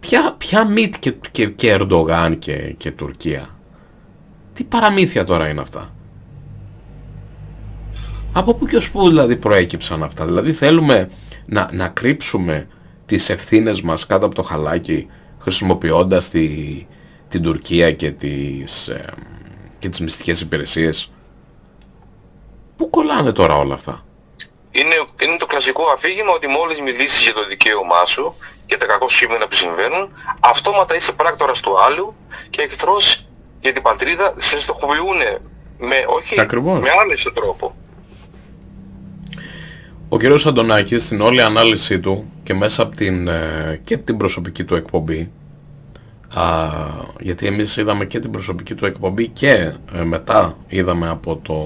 ποια, ποια μύτ και, και, και Ερντογάν και, και Τουρκία. Τι παραμύθια τώρα είναι αυτά. Από πού και ως πού δηλαδή προέκυψαν αυτά; Δηλαδή θέλουμε να, να κρύψουμε τις ευθύνες μας κάτω από το χαλάκι χρησιμοποιώντας τη, την Τουρκία και τις, ε, και τις μυστικές υπηρεσίες; Πού κολλάνε τώρα όλα αυτά; Είναι, είναι το κλασικό αφήγημα ότι μόλις μιλήσεις για το δικαίωμά σου και τα κακό κείμενα που συμβαίνουν, αυτόματα είσαι πράκτορας του άλλου και εχθρός για την πατρίδα σε στοχοποιούν με, όχι, με άμεσο τρόπο. Ο κύριος Αντωνάκης στην όλη ανάλυση του και μέσα από την, ε, και από την προσωπική του εκπομπή α, γιατί εμείς είδαμε και την προσωπική του εκπομπή και ε, μετά είδαμε από το,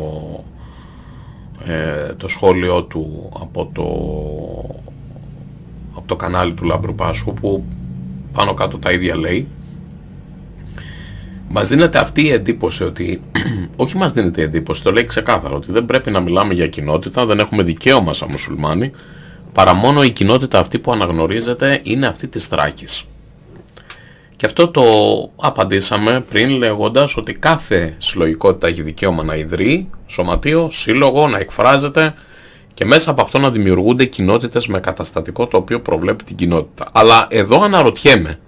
ε, το σχόλιο του από το, από το κανάλι του Λάμπρου Πάσχου που πάνω κάτω τα ίδια λέει μας δίνεται αυτή η εντύπωση ότι, *clears throat* όχι μας δίνεται η εντύπωση, το λέει ξεκάθαρα, ότι δεν πρέπει να μιλάμε για κοινότητα, δεν έχουμε δικαίωμα σαν μουσουλμάνοι, παρά μόνο η κοινότητα αυτή που αναγνωρίζεται είναι αυτή της Θράκης. Και αυτό το απαντήσαμε πριν λέγοντας ότι κάθε συλλογικότητα έχει δικαίωμα να ιδρύει, σωματείο, σύλλογο, να εκφράζεται και μέσα από αυτό να δημιουργούνται κοινότητες με καταστατικό το οποίο προβλέπει την κοινότητα. Αλλά εδώ αναρωτιέμαι,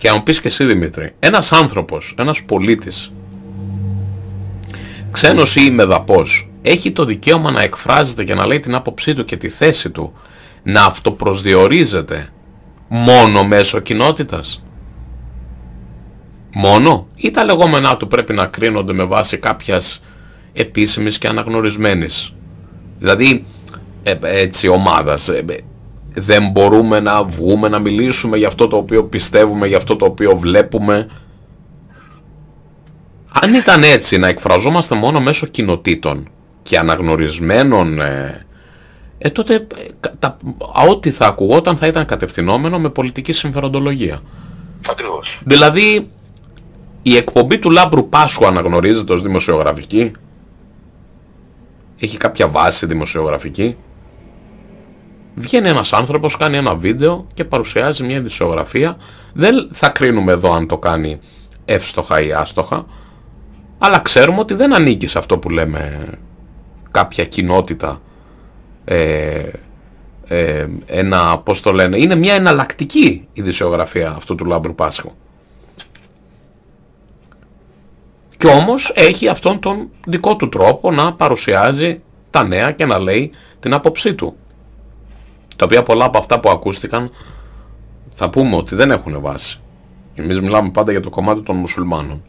και αν πεις και εσύ Δημήτρη, ένας άνθρωπος, ένας πολίτης, ξένος ή μεδαπός, έχει το δικαίωμα να εκφράζεται και να λέει την άποψή του και τη θέση του, να αυτοπροσδιορίζεται μόνο μέσω κοινότητας; Μόνο; Ή τα λεγόμενά του πρέπει να κρίνονται με βάση κάποιας επίσημης και αναγνωρισμένης; Δηλαδή ε, έτσι ομάδας. Ε, δεν μπορούμε να βγούμε να μιλήσουμε για αυτό το οποίο πιστεύουμε, για αυτό το οποίο βλέπουμε. Αν ήταν έτσι να εκφραζόμαστε μόνο μέσω κοινοτήτων και αναγνωρισμένων ε, ε τότε ε, τα, ό,τι θα ακουγόταν θα ήταν κατευθυνόμενο με πολιτική συμφεροντολογία. Ακριβώς. Δηλαδή η εκπομπή του Λάμπρου Πάσχου αναγνωρίζεται ως δημοσιογραφική; Έχει κάποια βάση δημοσιογραφική; Βγαίνει ένας άνθρωπος, κάνει ένα βίντεο και παρουσιάζει μια ειδησιογραφία. Δεν θα κρίνουμε εδώ αν το κάνει εύστοχα ή άστοχα, αλλά ξέρουμε ότι δεν ανήκει σε αυτό που λέμε κάποια κοινότητα, ε, ε, ένα, πώς το λένε, είναι μια εναλλακτική ειδησιογραφία αυτού του Λάμπρου Πάσχου. Και όμως έχει αυτόν τον δικό του τρόπο να παρουσιάζει τα νέα και να λέει την άποψή του. Τα οποία πολλά από αυτά που ακούστηκαν θα πούμε ότι δεν έχουν βάση. Εμείς μιλάμε πάντα για το κομμάτι των μουσουλμάνων.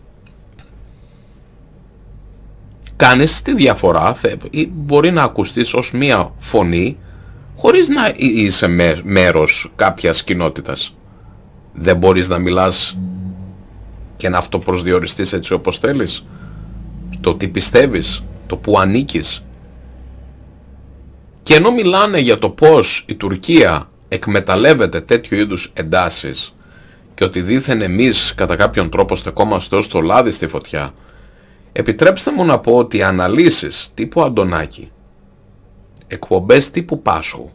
Κάνεις τη διαφορά, μπορεί να ακουστείς ως μία φωνή χωρίς να είσαι μέρος κάποιας κοινότητας. Δεν μπορείς να μιλάς και να αυτοπροσδιοριστείς έτσι όπως θέλεις. Το τι πιστεύεις, το που ανήκεις. Και ενώ μιλάνε για το πώς η Τουρκία εκμεταλλεύεται τέτοιου είδους εντάσεις και ότι δήθεν εμείς κατά κάποιον τρόπο στεκόμαστε ως το λάδι στη φωτιά, επιτρέψτε μου να πω ότι οι αναλύσεις τύπου Αντωνάκη, εκπομπές τύπου Πάσχου,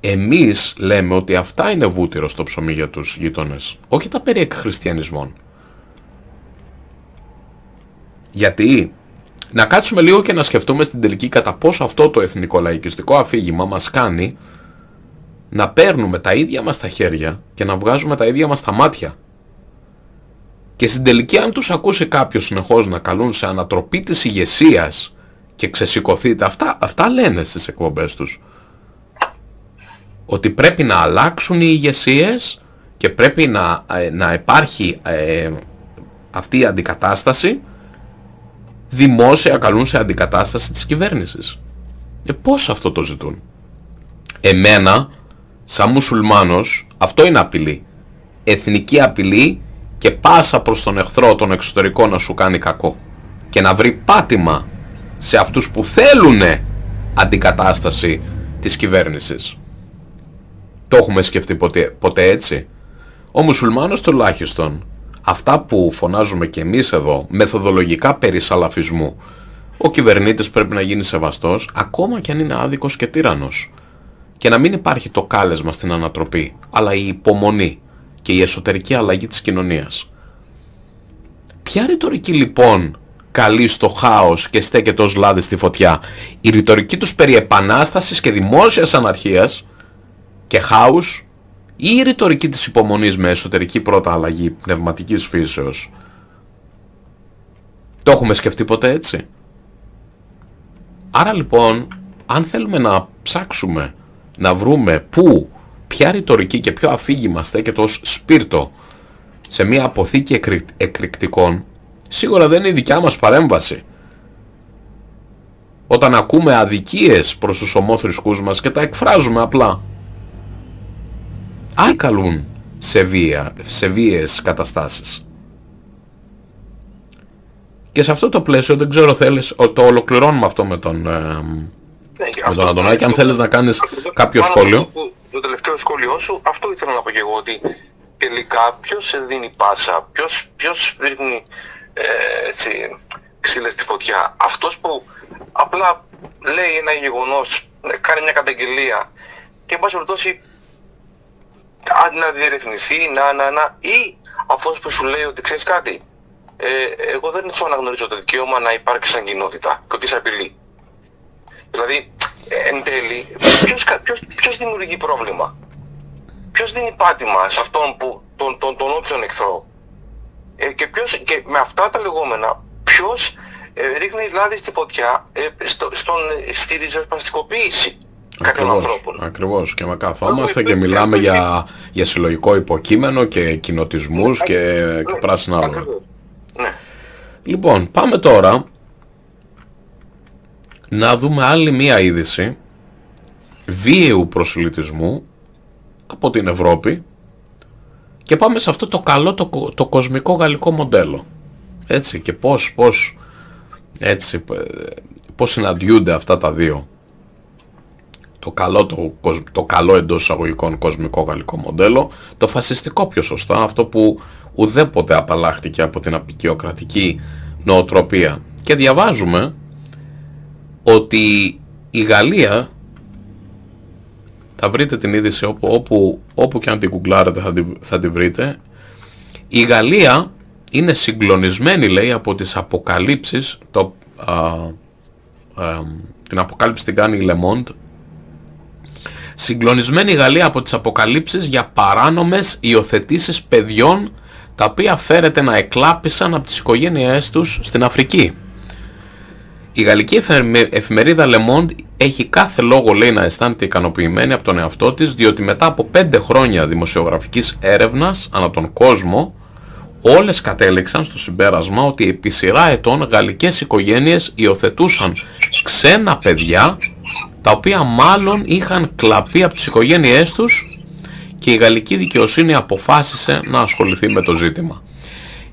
εμείς λέμε ότι αυτά είναι βούτυρο στο ψωμί για τους γείτονες, όχι τα περί εκχριστιανισμών. Γιατί να κάτσουμε λίγο και να σκεφτούμε στην τελική κατά πόσο αυτό το εθνικό λαϊκιστικό αφήγημα μας κάνει να παίρνουμε τα ίδια μας τα χέρια και να βγάζουμε τα ίδια μας τα μάτια. Και στην τελική αν τους ακούσει κάποιος συνεχώς να καλούν σε ανατροπή της ηγεσίας και ξεσηκωθείτε, αυτά, αυτά λένε στις εκπομπές τους. Ότι πρέπει να αλλάξουν οι ηγεσίες και πρέπει να, ε, να υπάρχει ε, αυτή η αντικατάσταση δημόσια καλούν σε αντικατάσταση της κυβέρνησης. Ε, πώς αυτό το ζητούν; Εμένα σαν μουσουλμάνος αυτό είναι απειλή. Εθνική απειλή και πάσα προς τον εχθρό τον εξωτερικό να σου κάνει κακό. Και να βρει πάτημα σε αυτούς που θέλουν αντικατάσταση της κυβέρνησης. Το έχουμε σκεφτεί ποτέ, ποτέ έτσι; Ο μουσουλμάνος τουλάχιστον αυτά που φωνάζουμε και εμείς εδώ μεθοδολογικά περί σαλαφισμού ο κυβερνήτης πρέπει να γίνει σεβαστός ακόμα και αν είναι άδικος και τύρανος και να μην υπάρχει το κάλεσμα στην ανατροπή, αλλά η υπομονή και η εσωτερική αλλαγή της κοινωνίας. Ποια ρητορική λοιπόν καλεί στο χάος και στέκεται ως λάδι στη φωτιά, η ρητορική τους περί επανάστασης και δημόσιας αναρχίας και χάους ή η ρητορική της υπομονής με εσωτερική πρώτα αλλαγή πνευματικής φύσεως. Το έχουμε σκεφτεί ποτέ έτσι; Άρα λοιπόν, αν θέλουμε να ψάξουμε να βρούμε πού, ποια ρητορική και ποιο αφήγημα στέκεται ως σπίρτο σε μια αποθήκη εκρηκτικών, σίγουρα δεν είναι η δικιά μας παρέμβαση. Όταν ακούμε αδικίες προς τους ομόθρησκούς μας και τα εκφράζουμε απλά. Άλλοι καλούν σε, βία, σε βίαιες καταστάσεις. Και σε αυτό το πλαίσιο δεν ξέρω θέλεις, το ολοκληρώνουμε αυτό με τον ε, ναι, με τον Αντωνάκη, αν θέλεις να κάνεις κάποιο σχόλιο. Το τελευταίο σχόλιο σου, αυτό ήθελα να πω και εγώ, ότι τελικά ποιος σε δίνει πάσα, ποιος, ποιος δίνει ε, έτσι, ξύλες στη φωτιά. Αυτός που απλά λέει ένα γεγονός, κάνει μια καταγγελία και εν πάση περιπτώσει να διερευνηθεί, να, να, να, ή αυτός που σου λέει ότι ξέρεις κάτι, ε, εγώ δεν θέλω να γνωρίζω το δικαίωμα να υπάρξει σαν κοινότητα και ότι είσαι απειλή. Δηλαδή, εν τέλει, ποιος, ποιος, ποιος δημιουργεί πρόβλημα; Ποιος δίνει πάτημα σε αυτόν που, τον, τον, τον όποιον εχθρό; Ε, και, ποιος, και με αυτά τα λεγόμενα, ποιος ε, ρίχνει λάδι στη φωτιά ε, στο, στον, στη ριζοσπαστικοποίηση; Κάποιων ανθρώπων. Ακριβώς. Και με καθόμαστε και μιλάμε για, για συλλογικό υποκείμενο και κοινοτισμούς και, και πράσινα άλλα. Ναι. Λοιπόν, πάμε τώρα να δούμε άλλη μία είδηση βίαιου προσιλητισμού από την Ευρώπη και πάμε σε αυτό το καλό το, το κοσμικό γαλλικό μοντέλο. Έτσι και πώς, πώς, έτσι, πώς συναντιούνται αυτά τα δύο. Το καλό, το, το καλό εντός εισαγωγικών κοσμικό γαλλικό μοντέλο, το φασιστικό πιο σωστά, αυτό που ουδέποτε απαλλάχτηκε από την απεικιοκρατική νοοτροπία. Και διαβάζουμε ότι η Γαλλία θα βρείτε την είδηση όπου, όπου, όπου και αν την κουγκλάρετε θα την, θα την βρείτε. Η Γαλλία είναι συγκλονισμένη λέει από τις αποκαλύψεις το, την αποκάλυψη την κάνει η Le Monde συγκλονισμένη η Γαλλία από τις αποκαλύψεις για παράνομες υιοθετήσεις παιδιών τα οποία φέρεται να εκλάπησαν από τις οικογένειές τους στην Αφρική. Η γαλλική εφημερίδα Le Monde έχει κάθε λόγο λέει να αισθάνεται ικανοποιημένη από τον εαυτό της διότι μετά από πέντε χρόνια δημοσιογραφικής έρευνας ανά τον κόσμο όλες κατέληξαν στο συμπέρασμα ότι επί σειρά ετών γαλλικές οικογένειες υιοθετούσαν ξένα παιδιά τα οποία μάλλον είχαν κλαπεί από τις οικογένειές τους και η γαλλική δικαιοσύνη αποφάσισε να ασχοληθεί με το ζήτημα.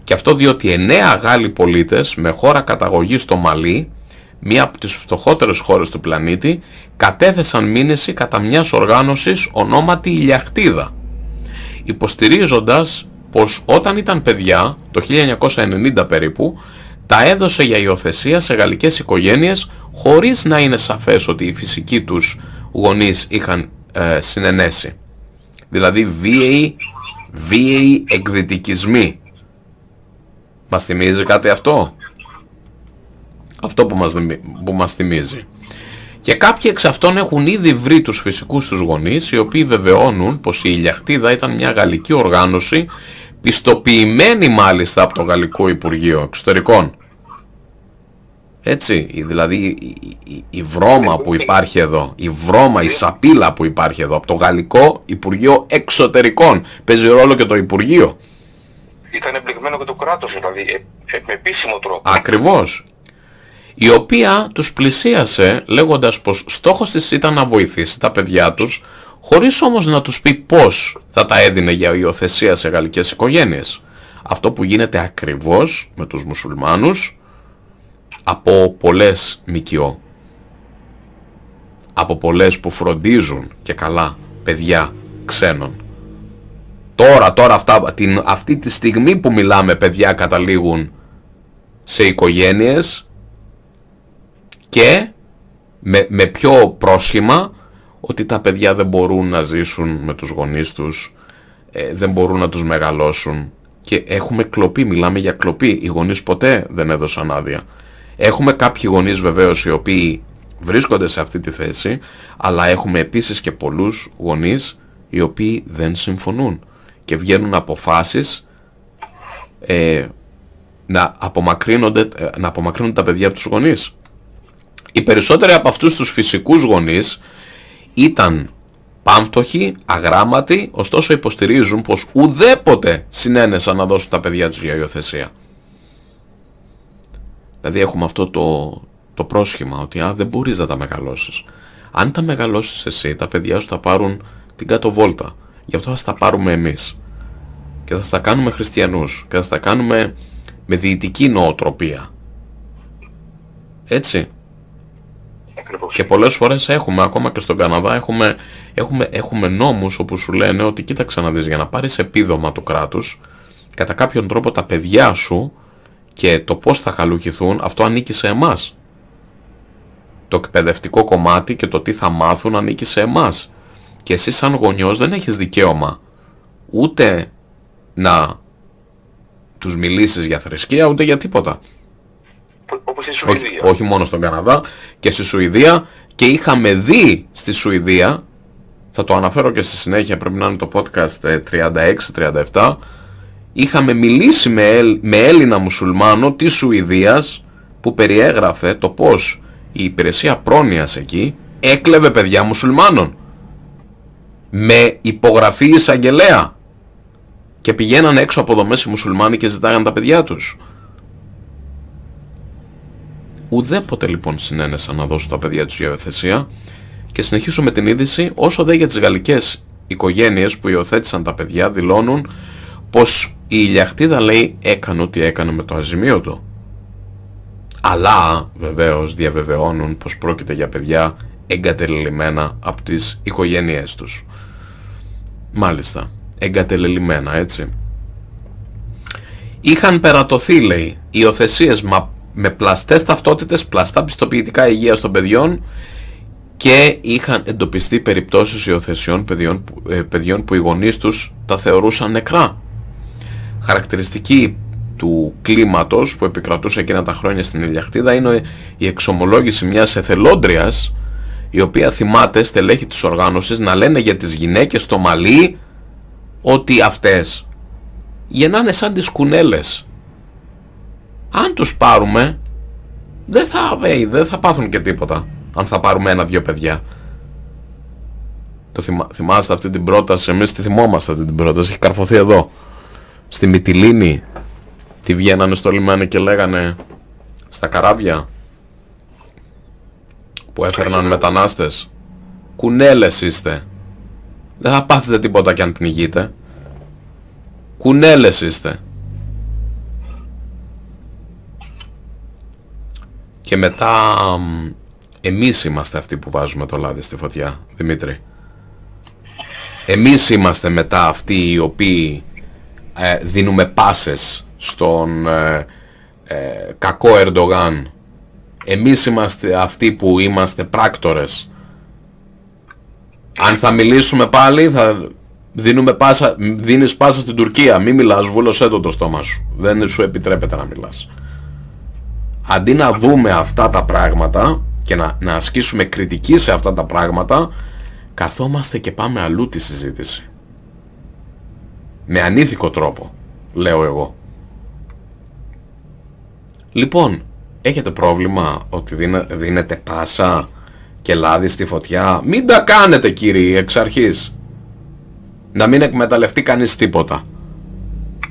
Και αυτό διότι εννέα Γάλλοι πολίτες με χώρα καταγωγή στο Μαλί, μία από τις φτωχότερες χώρες του πλανήτη, κατέθεσαν μήνυση κατά μιας οργάνωσης ονόματι Ηλιαχτίδα, υποστηρίζοντας πως όταν ήταν παιδιά, το 1990 περίπου, τα έδωσε για υιοθεσία σε γαλλικές οικογένειες χωρίς να είναι σαφές ότι οι φυσικοί τους γονείς είχαν ε, συνενέσει. Δηλαδή βίαιοι, βίαιοι εκδητικισμοί. Μας θυμίζει κάτι αυτό; Αυτό που μας, που μας θυμίζει. Και κάποιοι εξ αυτών έχουν ήδη βρει τους φυσικούς τους γονείς, οι οποίοι βεβαιώνουν πως η Ηλιαχτίδα ήταν μια γαλλική οργάνωση, πιστοποιημένη μάλιστα από το Γαλλικό Υπουργείο Εξωτερικών. Έτσι, δηλαδή η, η, βρώμα που υπάρχει εδώ, η βρώμα, η σαπίλα που υπάρχει εδώ από το Γαλλικό Υπουργείο Εξωτερικών. Παίζει ρόλο και το Υπουργείο. Ήταν εμπλεγμένο και το κράτος, δηλαδή ε, ε, με επίσημο τρόπο. Ακριβώς. Η οποία τους πλησίασε λέγοντας πως στόχος της ήταν να βοηθήσει τα παιδιά τους, χωρίς όμως να τους πει πώς θα τα έδινε για υιοθεσία σε γαλλικές οικογένειες. Αυτό που γίνεται ακριβώς με τους μουσουλμάνους, από πολλές ΜΚΟ. Από πολλές που φροντίζουν και καλά παιδιά ξένων. Τώρα, τώρα αυτά, την, αυτή τη στιγμή που μιλάμε παιδιά καταλήγουν σε οικογένειες και με, με πιο πρόσχημα ότι τα παιδιά δεν μπορούν να ζήσουν με τους γονείς τους, ε, δεν μπορούν να τους μεγαλώσουν και έχουμε κλοπή, μιλάμε για κλοπή. Οι γονείς ποτέ δεν έδωσαν άδεια. Έχουμε κάποιοι γονείς βεβαίως οι οποίοι βρίσκονται σε αυτή τη θέση, αλλά έχουμε επίσης και πολλούς γονείς οι οποίοι δεν συμφωνούν και βγαίνουν αποφάσεις ε, να, απομακρύνονται, ε, να απομακρύνουν τα παιδιά από τους γονείς. Οι περισσότεροι από αυτούς τους φυσικούς γονείς ήταν πάμφτωχοι, αγράμματοι, ωστόσο υποστηρίζουν πως ουδέποτε συνένεσαν να δώσουν τα παιδιά τους για υιοθεσία. Δηλαδή έχουμε αυτό το, το πρόσχημα ότι α, δεν μπορείς να τα μεγαλώσεις. Αν τα μεγαλώσεις εσύ, τα παιδιά σου θα πάρουν την κάτω βόλτα. Γι' αυτό θα τα πάρουμε εμείς. Και θα τα κάνουμε χριστιανούς. Και θα τα κάνουμε με διητική νοοτροπία. Έτσι. Και πολλές φορές έχουμε, ακόμα και στον Καναδά, έχουμε, έχουμε, έχουμε νόμους όπου σου λένε ότι κοίταξε να δεις, για να πάρεις επίδομα του κράτους, κατά κάποιον τρόπο τα παιδιά σου και το πώς θα χαλουχηθούν, αυτό ανήκει σε εμάς. Το εκπαιδευτικό κομμάτι και το τι θα μάθουν ανήκει σε εμάς. Και εσύ σαν γονιός δεν έχεις δικαίωμα ούτε να τους μιλήσεις για θρησκεία ούτε για τίποτα. Όπως στη Σουηδία. Όχι, όχι μόνο στον Καναδά και στη Σουηδία και είχαμε δει στη Σουηδία θα το αναφέρω και στη συνέχεια πρέπει να είναι το podcast 36-37 ε, είχαμε μιλήσει με, με Έλληνα μουσουλμάνο της Σουηδίας που περιέγραφε το πως η υπηρεσία πρόνοιας εκεί έκλεβε παιδιά μουσουλμάνων με υπογραφή εισαγγελέα και πηγαίναν έξω από δομές οι μουσουλμάνοι και ζητάγαν τα παιδιά τους. Ουδέποτε λοιπόν συνένεσαν να δώσουν τα παιδιά τους για υιοθεσία και συνεχίσω με την είδηση όσο δε για τις γαλλικές οικογένειες που υιοθέτησαν τα παιδιά δηλώνουν πως η ηλιαχτίδα λέει έκανε ό,τι έκανε με το αζημίωτο. Αλλά βεβαίως διαβεβαιώνουν πως πρόκειται για παιδιά εγκατελελειμμένα από τις οικογένειές τους. Μάλιστα, εγκατελελειμμένα έτσι. Είχαν περατωθεί λέει υιοθεσίες με πλαστές ταυτότητες, πλαστά πιστοποιητικά υγείας των παιδιών και είχαν εντοπιστεί περιπτώσεις υιοθεσιών παιδιών, ε, παιδιών που οι γονείς τους τα θεωρούσαν νεκρά χαρακτηριστική του κλίματος που επικρατούσε εκείνα τα χρόνια στην Ηλιακτίδα είναι η εξομολόγηση μιας εθελόντριας η οποία θυμάται στελέχη της οργάνωσης να λένε για τις γυναίκες στο Μαλί ότι αυτές γεννάνε σαν τις κουνέλες. Αν τους πάρουμε δεν θα, hey, δεν θα πάθουν και τίποτα αν θα πάρουμε ένα-δυο παιδιά. Το θυμά, θυμάστε αυτή την πρόταση, εμείς τη θυμόμαστε αυτή την πρόταση, έχει καρφωθεί εδώ. Στη Μυτιλίνη, τη βγαίνανε στο λιμάνι και λέγανε στα καράβια που έφερναν μετανάστες. Κουνέλες είστε. Δεν θα πάθετε τίποτα κι αν πνιγείτε. Κουνέλες είστε. Και μετά εμείς είμαστε αυτοί που βάζουμε το λάδι στη φωτιά, Δημήτρη. Εμείς είμαστε μετά αυτοί οι οποίοι ε, δίνουμε πάσες στον ε, ε, κακό Ερντογάν. Εμείς είμαστε αυτοί που είμαστε πράκτορες. Αν θα μιλήσουμε πάλι θα δίνουμε πάσα, δίνεις πάσα στην Τουρκία. Μη μιλάς, βούλωσέ το το στόμα σου. Δεν σου επιτρέπεται να μιλάς. Αντί να δούμε αυτά τα πράγματα και να, να ασκήσουμε κριτική σε αυτά τα πράγματα, καθόμαστε και πάμε αλλού τη συζήτηση. Με ανήθικο τρόπο, λέω εγώ. Λοιπόν, έχετε πρόβλημα ότι δίνετε πάσα και λάδι στη φωτιά; Μην τα κάνετε κύριοι εξ αρχής. Να μην εκμεταλλευτεί κανείς τίποτα.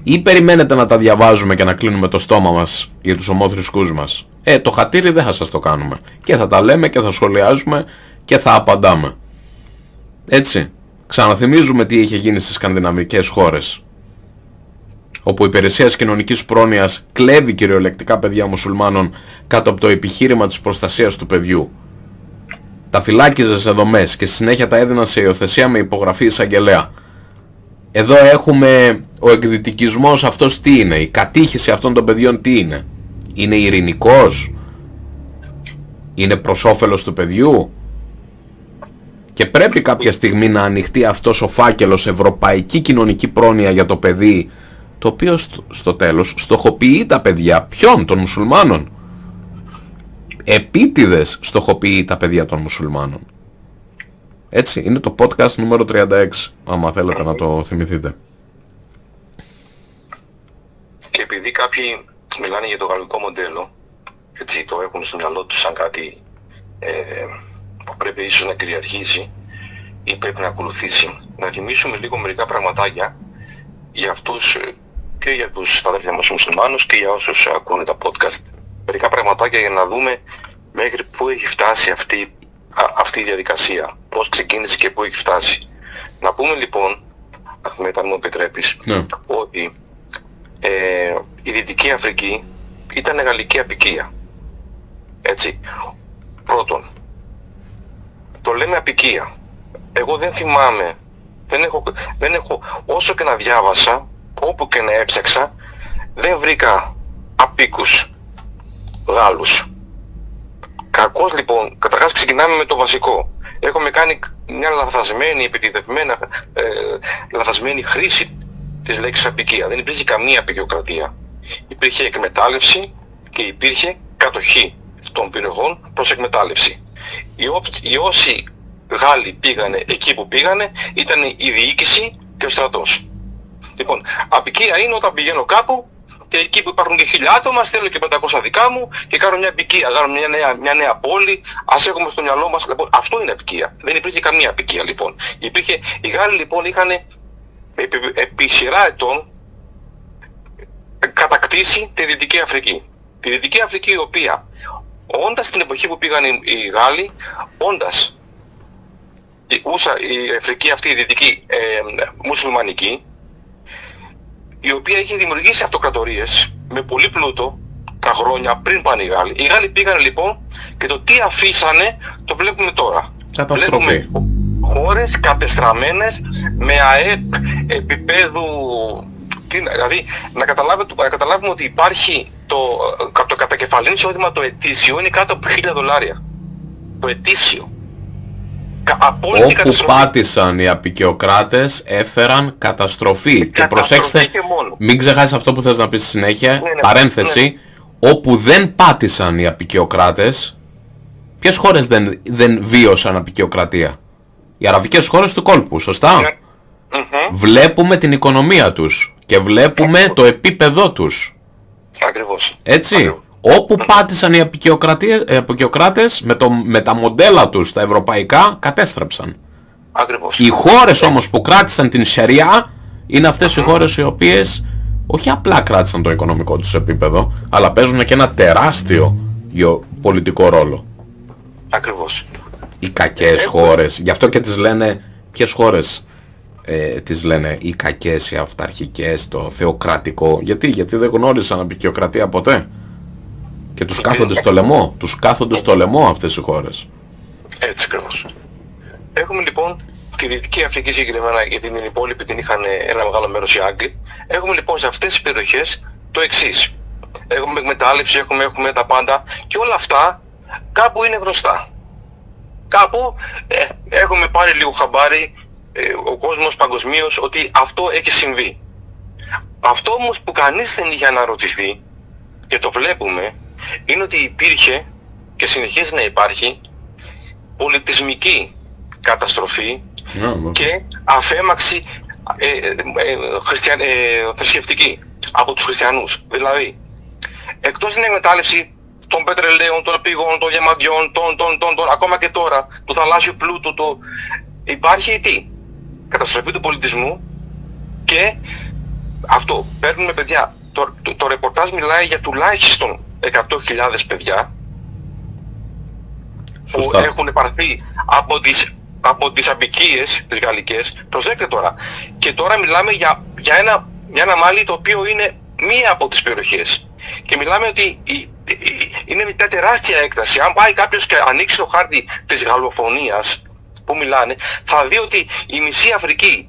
Ή περιμένετε να τα διαβάζουμε και να κλείνουμε το στόμα μας για τους ομόθρησκούς μας; Ε, το χατήρι δεν θα σας το κάνουμε. Και θα τα λέμε και θα σχολιάζουμε και θα απαντάμε. Έτσι. Ξαναθυμίζουμε τι είχε γίνει στις σκανδιναμικές χώρες. Όπου η υπηρεσία κοινωνικής πρόνοιας κλέβει κυριολεκτικά παιδιά μουσουλμάνων κάτω από το επιχείρημα της προστασίας του παιδιού. Τα φυλάκιζε σε δομές και στη συνέχεια τα έδιναν σε υιοθεσία με υπογραφή εισαγγελέα. Εδώ έχουμε ο εκδυτικισμός αυτός τι είναι, η κατήχηση αυτών των παιδιών τι είναι; Είναι ειρηνικός, είναι προς όφελος του παιδιού; Και πρέπει κάποια στιγμή να ανοιχτεί αυτός ο φάκελος ευρωπαϊκή κοινωνική πρόνοια για το παιδί το οποίο στο, τέλος στοχοποιεί τα παιδιά ποιον των μουσουλμάνων επίτηδες στοχοποιεί τα παιδιά των μουσουλμάνων έτσι είναι το podcast νούμερο 36 άμα θέλετε να το θυμηθείτε και επειδή κάποιοι μιλάνε για το γαλλικό μοντέλο έτσι το έχουν στο μυαλό τους σαν κάτι ε, που πρέπει ίσως να κυριαρχήσει ή πρέπει να ακολουθήσει. Να θυμίσουμε λίγο μερικά πραγματάκια για αυτούς ε, και για τους αδέρφια μας μουσουλμάνους και για όσους ακούνε τα podcast. Μερικά πραγματάκια για να δούμε μέχρι πού έχει φτάσει αυτή, αυτή η διαδικασία. Πώς ξεκίνησε και πού έχει φτάσει. Να πούμε λοιπόν, μετά μου επιτρέπεις, ναι. ότι ε, η Δυτική Αφρική ήταν γαλλική απικία. Έτσι. Πρώτον, το λέμε απικία. Εγώ δεν θυμάμαι, δεν έχω, δεν έχω, όσο και να διάβασα, όπου και να έψαξα, δεν βρήκα απίκους Γάλλους. Κακώς λοιπόν, καταρχάς ξεκινάμε με το βασικό. Έχουμε κάνει μια λαθασμένη, επιτιδευμένα, ε, λαθασμένη χρήση της λέξης απικία. Δεν υπήρχε καμία απεικιοκρατία. Υπήρχε εκμετάλλευση και υπήρχε κατοχή των περιοχών προς εκμετάλλευση. Οι, οι όσοι Γάλλοι πήγανε εκεί που πήγανε ήταν η διοίκηση και ο στρατός. Λοιπόν, απικία είναι όταν πηγαίνω κάπου και εκεί που υπάρχουν και χίλια άτομα στέλνω και 500 δικά μου και κάνω μια απικία, κάνω μια νέα, μια νέα πόλη, ας έχουμε στο μυαλό μας. Λοιπόν, αυτό είναι απικία. Δεν υπήρχε καμία απικία λοιπόν. Υπήρχε, οι Γάλλοι λοιπόν είχαν επί, επί σειρά ετών κατακτήσει τη Δυτική Αφρική. Τη Δυτική Αφρική η οποία όντας την εποχή που πήγαν οι Γάλλοι, όντας η, ούσα, η Αφρική αυτή η δυτική ε, μουσουλμανική, η οποία έχει δημιουργήσει αυτοκρατορίες με πολύ πλούτο τα χρόνια πριν πάνε οι Γάλλοι. Οι Γάλλοι πήγαν λοιπόν και το τι αφήσανε το βλέπουμε τώρα. Καταστροφή. Βλέπουμε χώρες κατεστραμμένες με ΑΕΠ επίπεδου δηλαδή να καταλάβουμε, να καταλάβουμε ότι υπάρχει το, το κατακεφαλήν εισόδημα το ετήσιο είναι κάτω από 1000 δολάρια. Το ετήσιο. Απόλυτη Όπου πάτησαν οι απεικιοκράτες έφεραν καταστροφή. και προσέξτε, μην ξεχάσεις αυτό που θες να πεις στη συνέχεια, ναι, ναι, παρένθεση, ναι. όπου δεν πάτησαν οι απεικιοκράτες, ποιες χώρες δεν, δεν βίωσαν απεικιοκρατία; Οι αραβικές χώρες του κόλπου, σωστά; Βλέπουμε την οικονομία τους και βλέπουμε το επίπεδό τους. Ακριβώς. Έτσι. Όπου πάτησαν οι απεικιοκράτες με, το, με τα μοντέλα τους τα ευρωπαϊκά κατέστρεψαν. Ακριβώς. Οι χώρες όμως που κράτησαν την Σεριά είναι αυτές οι χώρες οι οποίες όχι απλά κράτησαν το οικονομικό τους επίπεδο, αλλά παίζουν και ένα τεράστιο γεωπολιτικό ρόλο. Ακριβώς. Οι κακές χώρες, γι' αυτό και τις λένε, ποιες χώρες ε, τις λένε οι κακές, οι αυταρχικές, το θεοκρατικό. Γιατί, γιατί δεν γνώρισαν απεικιοκρατία ποτέ; Και τους κάθονται στο λαιμό, τους κάθονται στο λαιμό αυτές οι χώρες. Έτσι ακριβώς. Έχουμε λοιπόν τη Δυτική Αφρική συγκεκριμένα, γιατί την υπόλοιπη την είχαν ένα μεγάλο μέρος οι Άγγλοι. Έχουμε λοιπόν σε αυτές τις περιοχές το εξής. Έχουμε εκμετάλλευση, έχουμε, έχουμε τα πάντα και όλα αυτά κάπου είναι γνωστά. Κάπου ε, έχουμε πάρει λίγο χαμπάρι ε, ο κόσμος παγκοσμίως ότι αυτό έχει συμβεί. Αυτό όμως που κανείς δεν είχε αναρωτηθεί και το βλέπουμε είναι ότι υπήρχε και συνεχίζει να υπάρχει πολιτισμική καταστροφή ναι, και αφέμαξη ε, ε, ε, θρησκευτική από τους χριστιανούς. Δηλαδή, εκτός την εκμετάλλευση των πετρελαίων, των πηγών, των διαμαντιών, των, των, των, των, ακόμα και τώρα, του θαλάσσιου πλούτου, το... υπάρχει τι, καταστροφή του πολιτισμού και αυτό, παίρνουμε παιδιά, το, το, το ρεπορτάζ μιλάει για τουλάχιστον 100.000 παιδιά που έχουν πάρθει από τις από τις αμπικίες τις γαλλικές, προσέξτε τώρα, και τώρα μιλάμε για, για, ένα, για ένα μάλι το οποίο είναι μία από τις περιοχές. Και μιλάμε ότι είναι μια τεράστια έκταση. Αν πάει κάποιος και ανοίξει το χάρτη της γαλλοφωνίας που μιλάνε, θα δει ότι η μισή Αφρική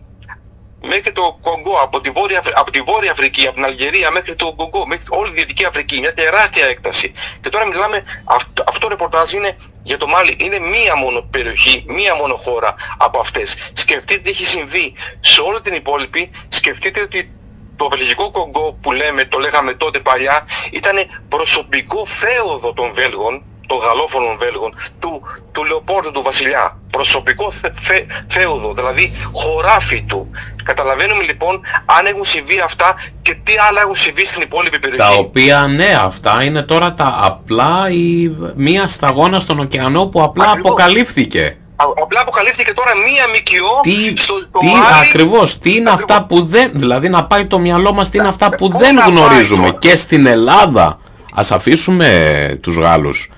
μέχρι το Κογκό, από τη, Βόρεια, από τη Βόρεια Αφρική, από την Αλγερία μέχρι το Κογκό, μέχρι όλη τη Δυτική Αφρική, μια τεράστια έκταση. Και τώρα μιλάμε, αυτό, αυτό το ρεπορτάζ είναι για το Μάλι, είναι μία μόνο περιοχή, μία μόνο χώρα από αυτές. Σκεφτείτε τι έχει συμβεί σε όλη την υπόλοιπη, σκεφτείτε ότι το βελγικό Κογκό που λέμε, το λέγαμε τότε παλιά, ήταν προσωπικό θέοδο των Βέλγων, των γαλλόφωνων Βέλγων, του, του Λεοπόρτου του Βασιλιά. Προσωπικό θε, θέοδο, δηλαδή χωράφι του. Καταλαβαίνουμε λοιπόν αν έχουν συμβεί αυτά και τι άλλα έχουν συμβεί στην υπόλοιπη περιοχή. Τα οποία ναι, αυτά είναι τώρα τα απλά η μία σταγόνα στον ωκεανό που απλά Ακριβώς. αποκαλύφθηκε. Απλά αποκαλύφθηκε τώρα μία ΜΚΟ τι, στο, στο τι, Ακριβώς, τι είναι αυτά που δεν, δηλαδή να πάει το μυαλό μας, τι είναι αυτά που δεν γνωρίζουμε. Και στην Ελλάδα, ας αφήσουμε τους Γάλλους,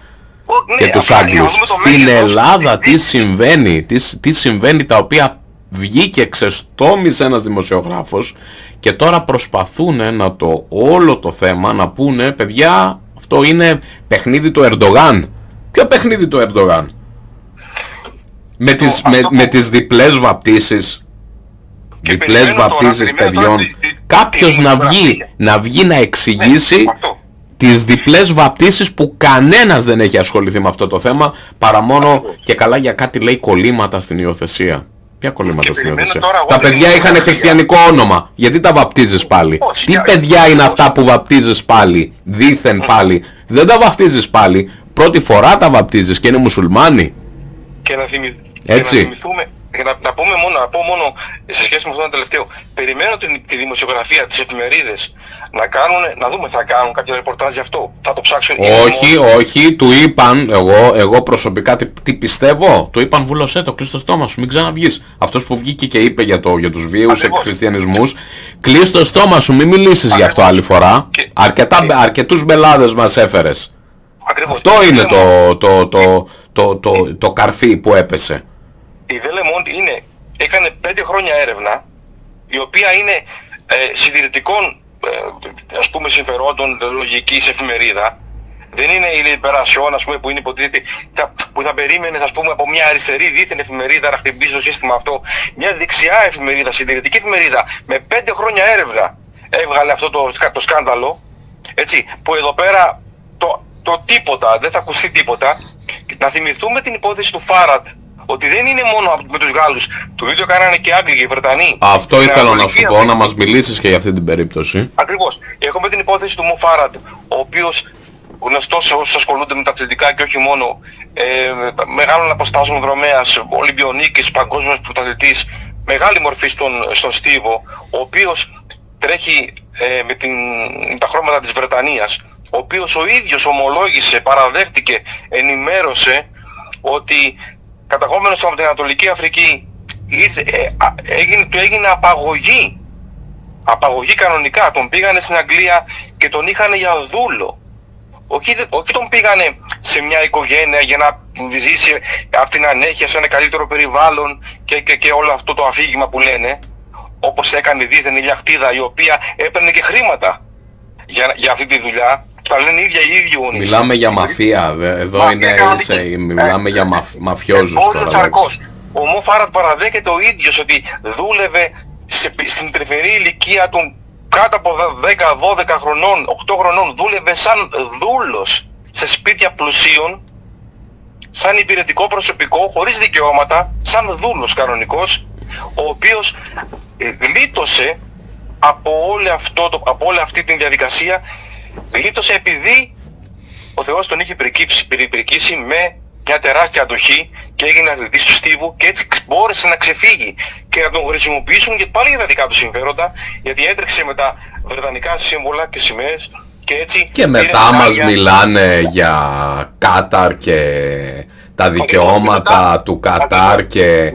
και ναι, τους Άγγλους. Στην Ελλάδα τι συμβαίνει, τι, τι συμβαίνει τα οποία βγήκε, ξεστόμησε ένας δημοσιογράφος και τώρα προσπαθούν να το όλο το θέμα να πούνε παιδιά αυτό είναι παιχνίδι του Ερντογάν. Ποιο παιχνίδι του Ερντογάν; Με τις, με, με τις διπλές βαπτίσεις διπλές βαπτίσεις παιδιών κάποιος να βγει να βγει να εξηγήσει ναι, τις διπλές βαπτίσεις που κανένας δεν έχει ασχοληθεί με αυτό το θέμα παρά μόνο και καλά για κάτι λέει κολλήματα στην υιοθεσία. Ποια κολλήματα στην υιοθεσία; Τα παιδιά είχαν χριστιανικό όνομα. Γιατί τα βαπτίζεις πάλι; Τι παιδιά είναι αυτά που βαπτίζεις πάλι; Δήθεν πάλι. Δεν τα βαπτίζεις πάλι. Πρώτη φορά τα βαπτίζεις και είναι μουσουλμάνοι. Και να, θυμηθούμε, για να, να, πούμε μόνο, να πω μόνο σε σχέση με αυτό το τελευταίο. Περιμένω την, τη δημοσιογραφία, τις εφημερίδες να κάνουν, να δούμε θα κάνουν κάποιο ρεπορτάζ γι' αυτό. Θα το ψάξουν. Όχι, όχι, του είπαν, εγώ, εγώ προσωπικά τι, τι πιστεύω, του είπαν βούλωσέ το, κλείς το στόμα σου, μην ξαναβγείς. Αυτός που βγήκε και είπε για, το, για τους βίους εκχριστιανισμούς, κλείς το στόμα σου, μην μιλήσεις γι' αυτό άλλη φορά. Και, Αρκετά, και... Αρκετούς μπελάδες μας έφερες. Ακριβώς. Αυτό είναι το, το, το, το, το, το καρφί που έπεσε η Δελεμόντ είναι, έκανε πέντε χρόνια έρευνα η οποία είναι ε, συντηρητικών ε, ας πούμε συμφερόντων λογικής εφημερίδα. Δεν είναι η Λιμπερασιόν ας πούμε που είναι υποτίθεται που θα περίμενες ας πούμε από μια αριστερή δίθεν εφημερίδα να χτυπήσει το σύστημα αυτό. Μια δεξιά εφημερίδα, συντηρητική εφημερίδα με πέντε χρόνια έρευνα έβγαλε αυτό το, το σκάνδαλο έτσι που εδώ πέρα το, το τίποτα, δεν θα ακουστεί τίποτα. Να θυμηθούμε την υπόθεση του Φάρατ ότι δεν είναι μόνο με τους Γάλλους. Το ίδιο κάνανε και οι Άγγλοι και οι Βρετανοί. Αυτό ήθελα να σου πω, να μας μιλήσεις και για αυτή την περίπτωση. Ακριβώς. Έχουμε την υπόθεση του Μοφάρατ, ο οποίος γνωστός όσους ασχολούνται με τα αθλητικά και όχι μόνο, ε, μεγάλων αποστάσεων δρομέας, Ολυμπιονίκης, παγκόσμιος πρωταθλητής, μεγάλη μορφή στον, στον Στίβο, ο οποίος τρέχει ε, με, την, τα χρώματα της Βρετανίας, ο οποίος ο ίδιος ομολόγησε, παραδέχτηκε, ενημέρωσε ότι καταγόμενος από την Ανατολική Αφρική ήρθε, ε, έγινε, του έγινε απαγωγή. Απαγωγή κανονικά. Τον πήγανε στην Αγγλία και τον είχαν για δούλο. Όχι, όχι τον πήγανε σε μια οικογένεια για να ζήσει από την ανέχεια σε ένα καλύτερο περιβάλλον και, και, και όλο αυτό το αφήγημα που λένε όπως έκανε δίθεν η Λιαχτίδα η οποία έπαιρνε και χρήματα για, για αυτή τη δουλειά τα λένε ίδια οι ίδιοι Μιλάμε για μαφία, εδώ είναι, σε, μιλάμε για μαφ, μαφιόζους τώρα. Ο Μο Φάρατ παραδέχεται ο ίδιος ότι δούλευε σε, στην περιφερή ηλικία του κάτω από 10, 12 χρονών, 8 χρονών, δούλευε σαν δούλος σε σπίτια πλουσίων, σαν υπηρετικό προσωπικό, χωρίς δικαιώματα, σαν δούλος κανονικός, ο οποίος γλίτωσε από, όλη, αυτό το, από όλη αυτή την διαδικασία, γλίτωσε επειδή ο Θεός τον είχε περιπρικήσει με μια τεράστια αντοχή και έγινε αθλητής του στίβου και έτσι μπόρεσε να ξεφύγει και να τον χρησιμοποιήσουν και πάλι για τα δικά του συμφέροντα γιατί έτρεξε με τα βρετανικά σύμβολα και σημαίες και έτσι... Και μετά μας μιλάνε για Κάταρ και τα δικαιώματα του Κατάρ και...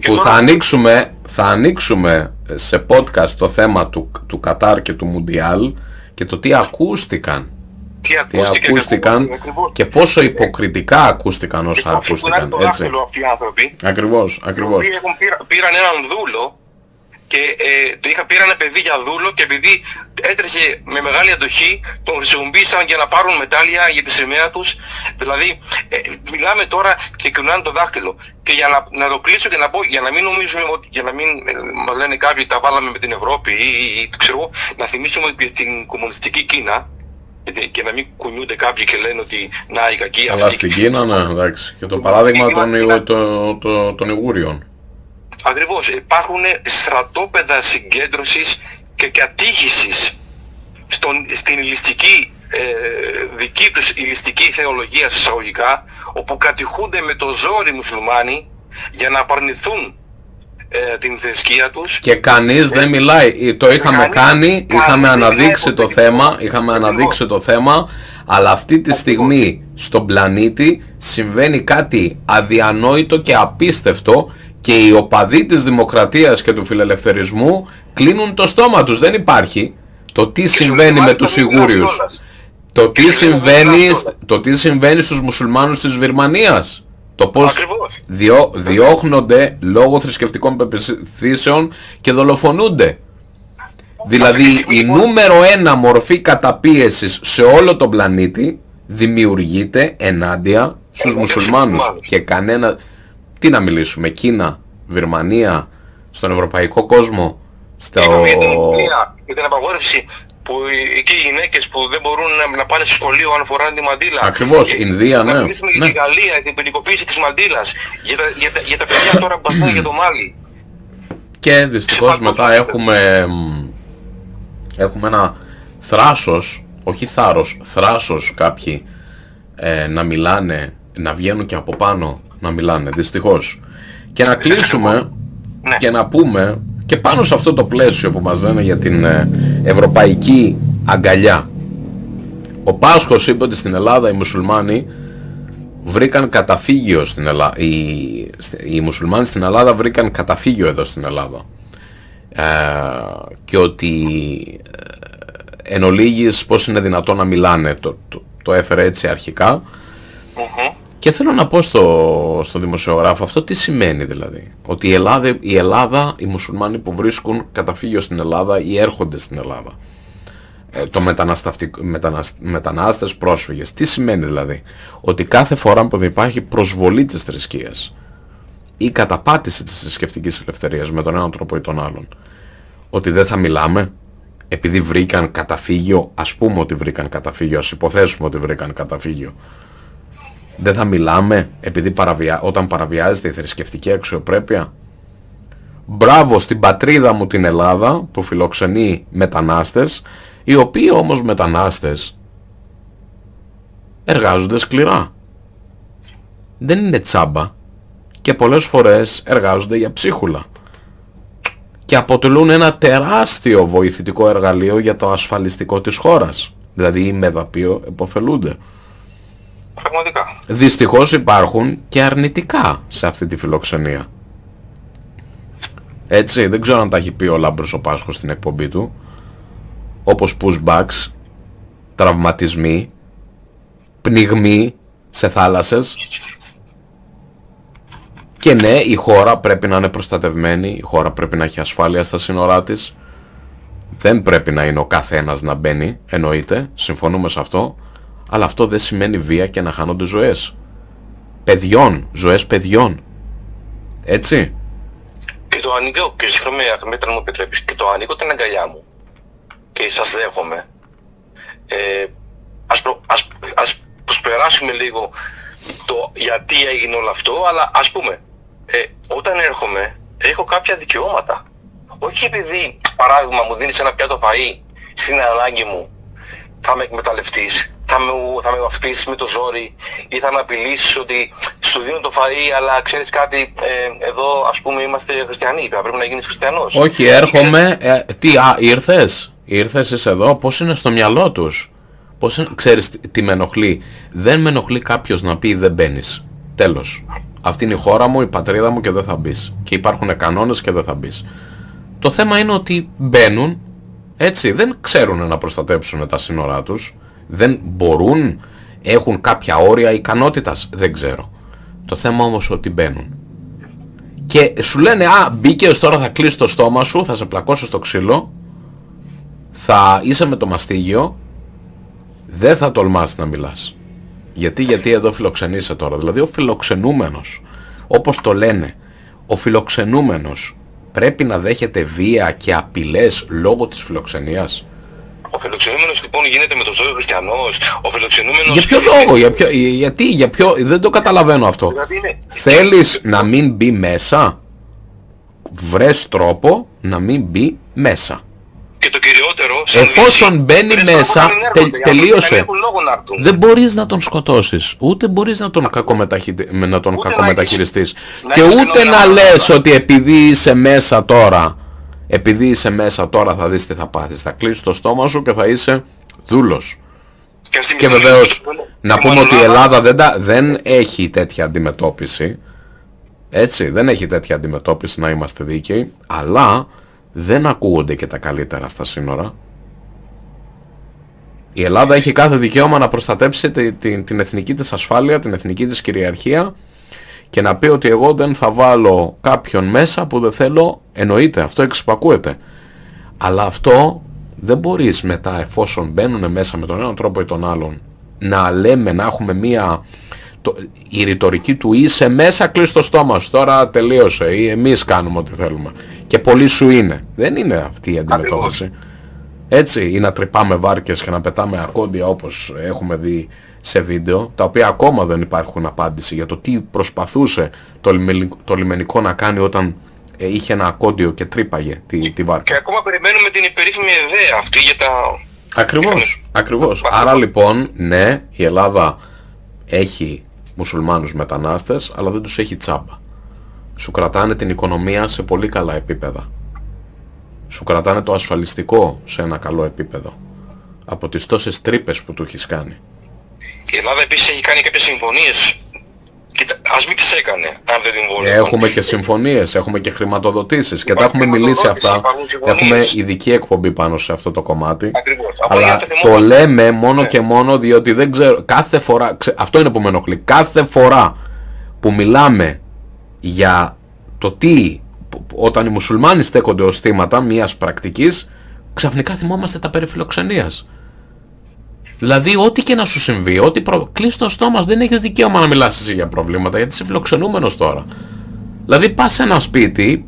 που θα ανοίξουμε, θα ανοίξουμε σε podcast το θέμα του, του Κατάρ και του Μουντιάλ και το τι ακούστηκαν τι ακούστηκαν και πόσο υποκριτικά ακούστηκαν όσα ακούστηκαν. Και έτσι. αυτοί οι άνθρωποι. Ακριβώς, ακριβώς. Οι οποίοι πήραν έναν δούλο και ε, το είχα πήραν παιδί για δούλο και επειδή έτρεχε με μεγάλη αντοχή τον χρησιμοποίησαν για να πάρουν μετάλλια για τη σημαία τους δηλαδή ε, μιλάμε τώρα και κουνάνε το δάχτυλο και για να, να το κλείσω και να πω για να μην νομίζουμε ότι για να μην ε, μας λένε κάποιοι τα βάλαμε με την Ευρώπη ή, ή, ή ξέρω να θυμίσουμε ότι στην κομμουνιστική Κίνα και να μην κουνιούνται κάποιοι και λένε ότι να η κακή αυτή. Αλλά στην Κίνα, ναι, εντάξει. Και το παράδειγμα των, το, το, των Ιγούριων. Ακριβώς. Υπάρχουν στρατόπεδα συγκέντρωσης και κατήχησης στον, στην ηλιστική ε, δική τους ηλιστική θεολογία εισαγωγικά όπου κατηχούνται με το ζόρι μουσουλμάνοι για να απαρνηθούν ε, την θρησκεία τους. Και κανείς δεν μιλάει. Το είχαμε κάνει, είχαμε αναδείξει το θέμα, είχαμε αναδείξει το θέμα, αλλά αυτή τη στιγμή στον πλανήτη συμβαίνει κάτι αδιανόητο και απίστευτο και οι οπαδοί της δημοκρατίας και του φιλελευθερισμού κλείνουν το στόμα τους. Δεν υπάρχει το τι συμβαίνει με τους Ιγούριους. Το τι, συμβαίνει, το τι συμβαίνει στους μουσουλμάνους της Βυρμανίας. Το πώς διώ, διώχνονται λόγω θρησκευτικών πεπιθήσεων και δολοφονούνται. Δηλαδή η νούμερο ένα μορφή καταπίεσης σε όλο τον πλανήτη δημιουργείται ενάντια στους μουσουλμάνους. Και κανένα... Τι να μιλήσουμε, Κίνα, Βυρμανία, στον ευρωπαϊκό κόσμο, στο... Για την απαγόρευση που εκεί οι γυναίκες που δεν μπορούν να, να πάνε στο σχολείο αν φοράνε τη μαντήλα. Ακριβώς, η Ινδία, ναι. Να μιλήσουμε ναι. για τη Γαλλία, την ποινικοποίηση της μαντήλας, για τα, για, τα, για τα παιδιά τώρα που παθούν για το Μάλι. Και δυστυχώς μετά έχουμε, έχουμε ένα θράσος, όχι θάρρος, θράσος κάποιοι ε, να μιλάνε, να βγαίνουν και από πάνω να μιλάνε, δυστυχώς. Και να κλείσουμε ναι. και να πούμε και πάνω σε αυτό το πλαίσιο που μας λένε για την ε, ευρωπαϊκή αγκαλιά. Ο Πάσχος είπε ότι στην Ελλάδα οι μουσουλμάνοι βρήκαν καταφύγιο στην Ελλάδα. Οι, οι μουσουλμάνοι στην Ελλάδα βρήκαν καταφύγιο εδώ στην Ελλάδα. Ε, και ότι ε, εν ολίγης πώς είναι δυνατόν να μιλάνε. Το, το, το έφερε έτσι αρχικά. Και θέλω να πω στο, στο δημοσιογράφο αυτό τι σημαίνει δηλαδή. Ότι η Ελλάδα, η Ελλάδα, οι μουσουλμάνοι που βρίσκουν καταφύγιο στην Ελλάδα ή έρχονται στην Ελλάδα. Ε, το μετανασ, μετανάστες πρόσφυγες. Τι σημαίνει δηλαδή. Ότι κάθε φορά που υπάρχει προσβολή της θρησκείας ή καταπάτηση της θρησκευτικής ελευθερίας με τον έναν τρόπο ή τον άλλον. Ότι δεν θα μιλάμε επειδή βρήκαν καταφύγιο, ας πούμε ότι βρήκαν καταφύγιο, ας υποθέσουμε ότι βρήκαν καταφύγιο δεν θα μιλάμε επειδή παραβια... όταν παραβιάζεται η θρησκευτική αξιοπρέπεια. Μπράβο στην πατρίδα μου την Ελλάδα που φιλοξενεί μετανάστες, οι οποίοι όμως μετανάστες εργάζονται σκληρά. Δεν είναι τσάμπα και πολλές φορές εργάζονται για ψίχουλα. και αποτελούν ένα τεράστιο βοηθητικό εργαλείο για το ασφαλιστικό της χώρας. Δηλαδή οι μεδαπείο επωφελούνται. Πραγματικά. Δυστυχώς υπάρχουν και αρνητικά σε αυτή τη φιλοξενία. Έτσι, δεν ξέρω αν τα έχει πει ο Λάμπρος ο Πάσχος στην εκπομπή του. Όπως pushbacks, τραυματισμοί, πνιγμοί σε θάλασσες. Και ναι, η χώρα πρέπει να είναι προστατευμένη, η χώρα πρέπει να έχει ασφάλεια στα σύνορά της. Δεν πρέπει να είναι ο καθένας να μπαίνει, εννοείται, συμφωνούμε σε αυτό. Αλλά αυτό δεν σημαίνει βία και να χάνονται ζωές. Παιδιών, ζωές παιδιών. Έτσι. Και το ανοίγω, και συγγνώμη Αχμέτα να μου επιτρέπεις, και το ανοίγω την αγκαλιά μου. Και σας δέχομαι. Ε, ας, προ, ας, ας προσπεράσουμε λίγο το γιατί έγινε όλο αυτό, αλλά ας πούμε, ε, όταν έρχομαι, έχω κάποια δικαιώματα. Όχι επειδή, παράδειγμα, μου δίνεις ένα πιάτο φαΐ στην ανάγκη μου, θα με εκμεταλλευτείς θα με, θα με βαφτίσεις με το ζόρι ή θα με απειλήσεις ότι σου δίνω το φαΐ αλλά ξέρεις κάτι ε, εδώ ας πούμε είμαστε χριστιανοί θα πρέπει να γίνεις χριστιανός. Όχι έρχομαι ε, τι α, ήρθες; Ήρθες είσαι εδώ; Πως είναι στο μυαλό τους; Πως είναι, ξέρεις τι με ενοχλεί; Δεν με ενοχλεί κάποιος να πει δεν μπαίνεις. Τέλος. Αυτή είναι η χώρα μου, η πατρίδα μου και δεν θα μπεις. Και υπάρχουν κανόνες και δεν θα μπεις. Το θέμα είναι ότι μπαίνουν, έτσι, δεν ξέρουν να προστατέψουν τα σύνορά τους δεν μπορούν, έχουν κάποια όρια ικανότητας, δεν ξέρω. Το θέμα όμως ότι μπαίνουν. Και σου λένε, α, μπήκε τώρα θα κλείσει το στόμα σου, θα σε πλακώσω στο ξύλο, θα είσαι με το μαστίγιο, δεν θα τολμάς να μιλάς. Γιατί, γιατί εδώ φιλοξενείσαι τώρα. Δηλαδή ο φιλοξενούμενος, όπως το λένε, ο φιλοξενούμενος πρέπει να δέχεται βία και απειλές λόγω της φιλοξενίας; Ο φιλοξενούμενος λοιπόν γίνεται με το ζώο χριστιανός. Ο φιλοξενούμενος... Για ποιο λόγο, για ποιο, γιατί, για ποιο, δεν το καταλαβαίνω αυτό. Δηλαδή Θέλεις να μην μπει μέσα, βρες τρόπο να μην μπει μέσα. Και το κυριότερο... Εφόσον μπαίνει μέσα, τε, τελείωσε. Δεν μπορείς να τον σκοτώσεις, ούτε μπορείς να τον, κακομεταχει... να τον κακομεταχειριστείς. Και ούτε να λες ότι επειδή είσαι μέσα τώρα επειδή είσαι μέσα τώρα θα δεις τι θα πάθεις. Θα κλείσεις το στόμα σου και θα είσαι δούλος. Και, και βεβαίως να πούμε ότι η Ελλάδα δεν, δεν έχει τέτοια αντιμετώπιση. Έτσι, δεν έχει τέτοια αντιμετώπιση να είμαστε δίκαιοι, αλλά δεν ακούγονται και τα καλύτερα στα σύνορα. Η Ελλάδα έχει κάθε δικαίωμα να προστατέψει την, την εθνική της ασφάλεια, την εθνική της κυριαρχία και να πει ότι εγώ δεν θα βάλω κάποιον μέσα που δεν θέλω, εννοείται, αυτό εξυπακούεται. Αλλά αυτό δεν μπορείς μετά εφόσον μπαίνουν μέσα με τον έναν τρόπο ή τον άλλον να λέμε, να έχουμε μία... Το, η ρητορική του είσαι μέσα κλείς το στόμα σου, τώρα τελείωσε ή εμείς κάνουμε ό,τι θέλουμε. Και πολύ σου είναι. Δεν είναι αυτή η αντιμετώπιση. Έτσι, ή να τρυπάμε βάρκες και να πετάμε ακόντια όπως έχουμε δει σε βίντεο, τα οποία ακόμα δεν υπάρχουν απάντηση για το τι προσπαθούσε το, λιμενικό, το λιμενικό να κάνει όταν ε, είχε ένα ακόντιο και τρύπαγε τη, τη βάρκα. Και ακόμα περιμένουμε την υπερήφημη ιδέα αυτή για τα... Ακριβώς, ακριβώς. Άρα λοιπόν, ναι, η Ελλάδα έχει μουσουλμάνους μετανάστες, αλλά δεν τους έχει τσάμπα. Σου κρατάνε την οικονομία σε πολύ καλά επίπεδα. Σου κρατάνε το ασφαλιστικό σε ένα καλό επίπεδο. Από τις τόσες τρύπες που του έχεις κάνει. Η Ελλάδα επίσης έχει κάνει κάποιες συμφωνίες. Κοίτα, ας μην τις έκανε, αν δεν την βόλευε. Έχουμε και συμφωνίες, έχουμε και χρηματοδοτήσεις και τα έχουμε μιλήσει αυτά. Έχουμε ειδική εκπομπή πάνω σε αυτό το κομμάτι. Ακριβώς. Αλλά το λέμε μόνο ναι. και μόνο διότι δεν ξέρω, κάθε φορά, αυτό είναι που με ενοχλεί, κάθε φορά που μιλάμε για το τι, όταν οι μουσουλμάνοι στέκονται ως θύματα μιας πρακτικής, ξαφνικά θυμόμαστε τα περί φιλοξενίας. Δηλαδή, ό,τι και να σου συμβεί, ό,τι προ... κλείσει το στόμα, δεν έχεις δικαίωμα να μιλάς εσύ για προβλήματα, γιατί είσαι φιλοξενούμενος τώρα. Δηλαδή, πας σε ένα σπίτι,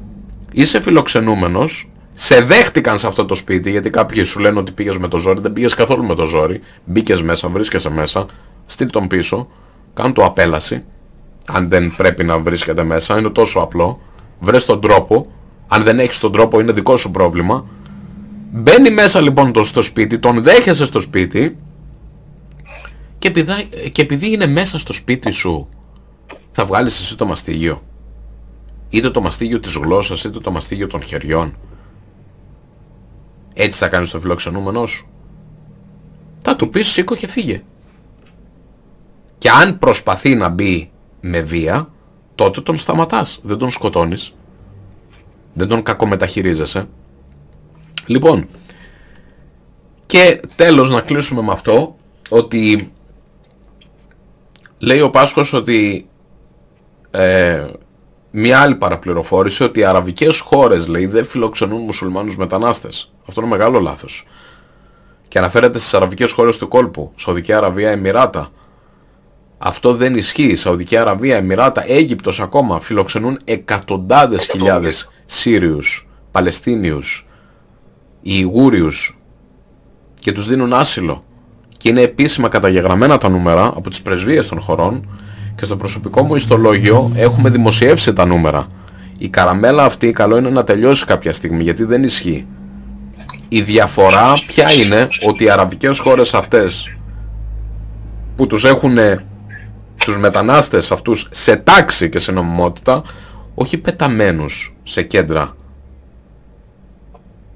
είσαι φιλοξενούμενος, σε δέχτηκαν σε αυτό το σπίτι, γιατί κάποιοι σου λένε ότι πήγες με το ζόρι, δεν πήγες καθόλου με το ζόρι, μπήκες μέσα, βρίσκεσαι μέσα, στείλ τον πίσω, κάνε το απέλαση, αν δεν πρέπει να βρίσκεται μέσα, είναι τόσο απλό, βρες τον τρόπο, αν δεν έχεις τον τρόπο είναι δικό σου πρόβλημα, Μπαίνει μέσα λοιπόν το, στο σπίτι, τον δέχεσαι στο σπίτι και επειδή, και επειδή είναι μέσα στο σπίτι σου θα βγάλεις εσύ το μαστίγιο. είτε το μαστίγιο της γλώσσας είτε το μαστίγιο των χεριών. Έτσι θα κάνεις το φιλοξενούμενό σου. Θα του πεις σήκω και φύγε. Και αν προσπαθεί να μπει με βία, τότε τον σταματάς. Δεν τον σκοτώνεις. Δεν τον κακομεταχειρίζεσαι. Λοιπόν, και τέλος να κλείσουμε με αυτό, ότι λέει ο Πάσχος ότι ε, μια άλλη παραπληροφόρηση ότι οι αραβικές χώρες λέει δεν φιλοξενούν μουσουλμάνους μετανάστες. Αυτό είναι μεγάλο λάθος. Και αναφέρεται στις αραβικές χώρες του κόλπου, Σαουδική Αραβία, Εμμυράτα. Αυτό δεν ισχύει. Σαουδική Αραβία, Εμμυράτα, Αίγυπτος ακόμα φιλοξενούν εκατοντάδες χιλιάδες Σύριους, Παλαιστίνιους, Ιγούριους και τους δίνουν άσυλο. Και είναι επίσημα καταγεγραμμένα τα νούμερα από τις πρεσβείες των χωρών και στο προσωπικό μου ιστολόγιο έχουμε δημοσιεύσει τα νούμερα. Η καραμέλα αυτή καλό είναι να τελειώσει κάποια στιγμή γιατί δεν ισχύει. Η διαφορά ποια είναι ότι οι αραβικές χώρες αυτές που τους έχουν τους μετανάστες αυτούς σε τάξη και σε νομιμότητα όχι πεταμένους σε κέντρα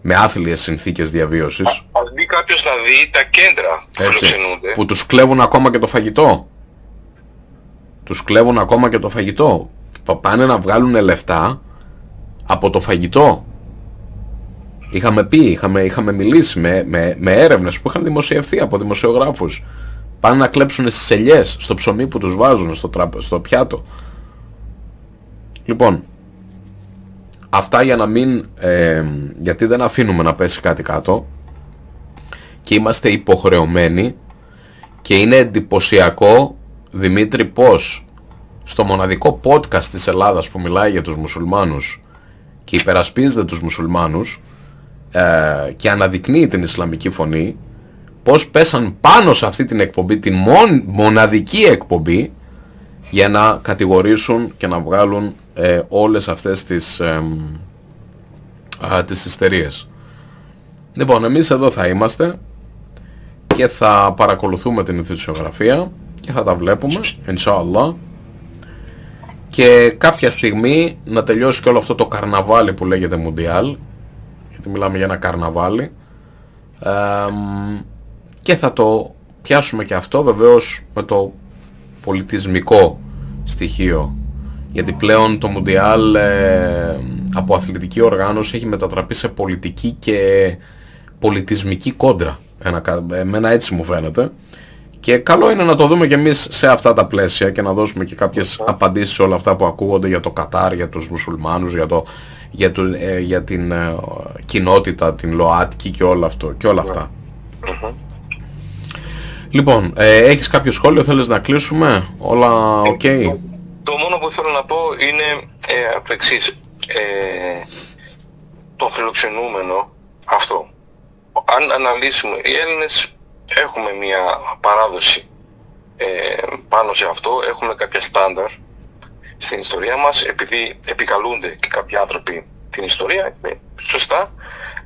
με άθλιες συνθήκες διαβίωσης. Αν δει κάποιος να δει τα κέντρα που φιλοξενούνται. Που τους κλέβουν ακόμα και το φαγητό. Τους κλέβουν ακόμα και το φαγητό. Πάνε να βγάλουν λεφτά από το φαγητό. Είχαμε πει, είχαμε, είχαμε μιλήσει με, με, με έρευνες που είχαν δημοσιευθεί από δημοσιογράφους. Πάνε να κλέψουν στις ελιές, στο ψωμί που τους βάζουν, στο, στο πιάτο. Λοιπόν, αυτά για να μην, ε, γιατί δεν αφήνουμε να πέσει κάτι κάτω και είμαστε υποχρεωμένοι και είναι εντυπωσιακό Δημήτρη πως στο μοναδικό podcast της Ελλάδας που μιλάει για τους μουσουλμάνους και υπερασπίζεται τους μουσουλμάνους ε, και αναδεικνύει την Ισλαμική φωνή πως πέσαν πάνω σε αυτή την εκπομπή, την μοναδική εκπομπή για να κατηγορήσουν και να βγάλουν ε, όλες αυτές τις, ε, α, τις ιστερίες. Λοιπόν, εμείς εδώ θα είμαστε και θα παρακολουθούμε την ηθισιογραφία και θα τα βλέπουμε, inshallah. Και κάποια στιγμή να τελειώσει και όλο αυτό το καρναβάλι που λέγεται Μουντιάλ, γιατί μιλάμε για ένα καρναβάλι, και θα το πιάσουμε και αυτό βεβαίως με το πολιτισμικό στοιχείο γιατί πλέον το Μουντιάλ ε, από αθλητική οργάνωση έχει μετατραπεί σε πολιτική και πολιτισμική κόντρα. Ένα, εμένα έτσι μου φαίνεται. Και καλό είναι να το δούμε και εμείς σε αυτά τα πλαίσια και να δώσουμε και κάποιες απαντήσεις σε όλα αυτά που ακούγονται για το Κατάρ, για τους μουσουλμάνους, για, το, για, το, ε, για την ε, κοινότητα, την ΛΟΑΤΚΙ και όλα, αυτό, και όλα αυτά. Λοιπόν, ε, έχεις κάποιο σχόλιο, θέλεις να κλείσουμε, όλα οκ; Το μόνο που θέλω να πω είναι ε, από το εξής. Ε, το φιλοξενούμενο αυτό. Αν αναλύσουμε, οι Έλληνες έχουμε μια παράδοση ε, πάνω σε αυτό, έχουμε κάποια στάνταρ στην ιστορία μας, επειδή επικαλούνται και κάποιοι άνθρωποι την ιστορία, ε, σωστά.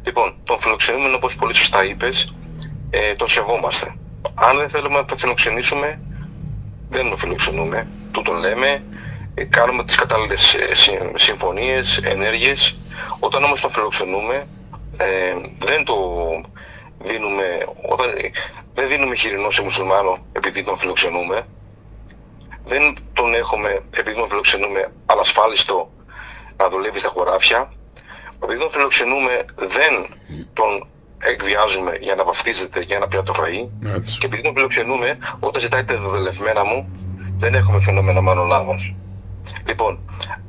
Λοιπόν, τον φιλοξενούμενο, όπως πολύ σωστά είπες, ε, το σεβόμαστε. Αν δεν θέλουμε να το φιλοξενήσουμε, δεν το φιλοξενούμε, του το λέμε, ε, κάνουμε τις κατάλληλες ε, συμφωνίες, ενέργειες. Όταν όμως το φιλοξενούμε, ε, δεν το δίνουμε, όταν, δεν δίνουμε χοιρινό σε μουσουλμάνο επειδή τον φιλοξενούμε. Δεν τον έχουμε επειδή τον φιλοξενούμε ανασφάλιστο να δουλεύει στα χωράφια. Επειδή τον φιλοξενούμε δεν τον εκβιάζουμε για να βαφτίζεται για ένα πιάτο φαΐ. Και επειδή τον φιλοξενούμε, όταν ζητάει τα δεδελευμένα μου, δεν έχουμε φαινόμενο μάνων Λοιπόν,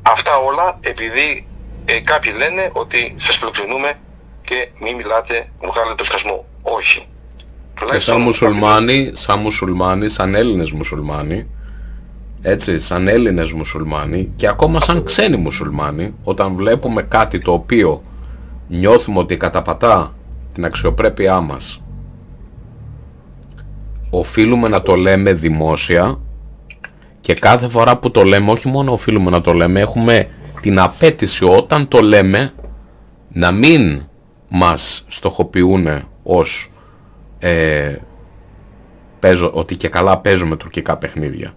αυτά όλα επειδή ε, κάποιοι λένε ότι σας φιλοξενούμε και μην μιλάτε, βγάλετε το σκασμό. Όχι. Και σαν μουσουλμάνοι, σαν μουσουλμάνοι, σαν Έλληνες μουσουλμάνοι, έτσι, σαν Έλληνες μουσουλμάνοι και ακόμα σαν ξένοι μουσουλμάνοι, όταν βλέπουμε κάτι το οποίο νιώθουμε ότι καταπατά την αξιοπρέπειά μας, οφείλουμε να το λέμε δημόσια και κάθε φορά που το λέμε, όχι μόνο οφείλουμε να το λέμε, έχουμε την απέτηση όταν το λέμε να μην μας στοχοποιούν ως ε, παίζω, ότι και καλά παίζουμε τουρκικά παιχνίδια.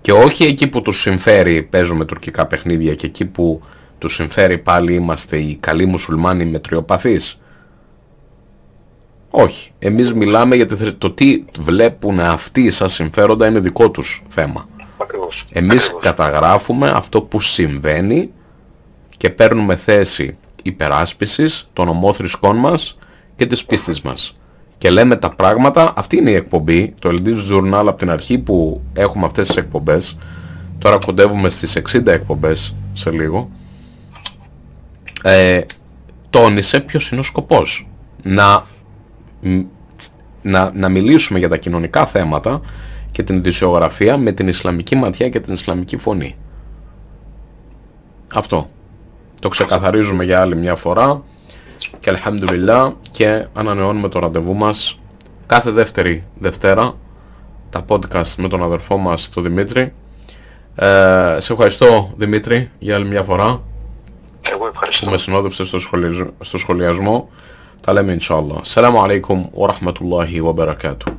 Και όχι εκεί που τους συμφέρει παίζουμε τουρκικά παιχνίδια και εκεί που τους συμφέρει πάλι είμαστε οι καλοί μουσουλμάνοι μετριοπαθείς; Όχι. Εμείς μιλάμε για το τι βλέπουν αυτοί σαν συμφέροντα είναι δικό τους θέμα. Ακριβώς. Εμείς Ακριβώς. καταγράφουμε αυτό που συμβαίνει και παίρνουμε θέση υπεράσπισης των ομόθρησκών μας και της πίστης μας. Και λέμε τα πράγματα, αυτή είναι η εκπομπή, το LD Journal από την αρχή που έχουμε αυτές τις εκπομπές, τώρα κοντεύουμε στις 60 εκπομπές σε λίγο, ε, τόνισε ποιος είναι ο σκοπός. Να, μ, να, να μιλήσουμε για τα κοινωνικά θέματα και την ειδησιογραφία με την Ισλαμική ματιά και την Ισλαμική φωνή. Αυτό. Το ξεκαθαρίζουμε για άλλη μια φορά και αλχαμδουλιλlah και ανανεώνουμε το ραντεβού μας κάθε δεύτερη Δευτέρα τα podcast με τον αδερφό μας τον Δημήτρη. Ε, σε ευχαριστώ Δημήτρη για άλλη μια φορά Εγώ ευχαριστώ. που με συνόδευσε στο, σχολιασ- στο σχολιασμό. Τα λέμε inshallah. Salamu alaikum wa rahmatullahi wa barakatuh.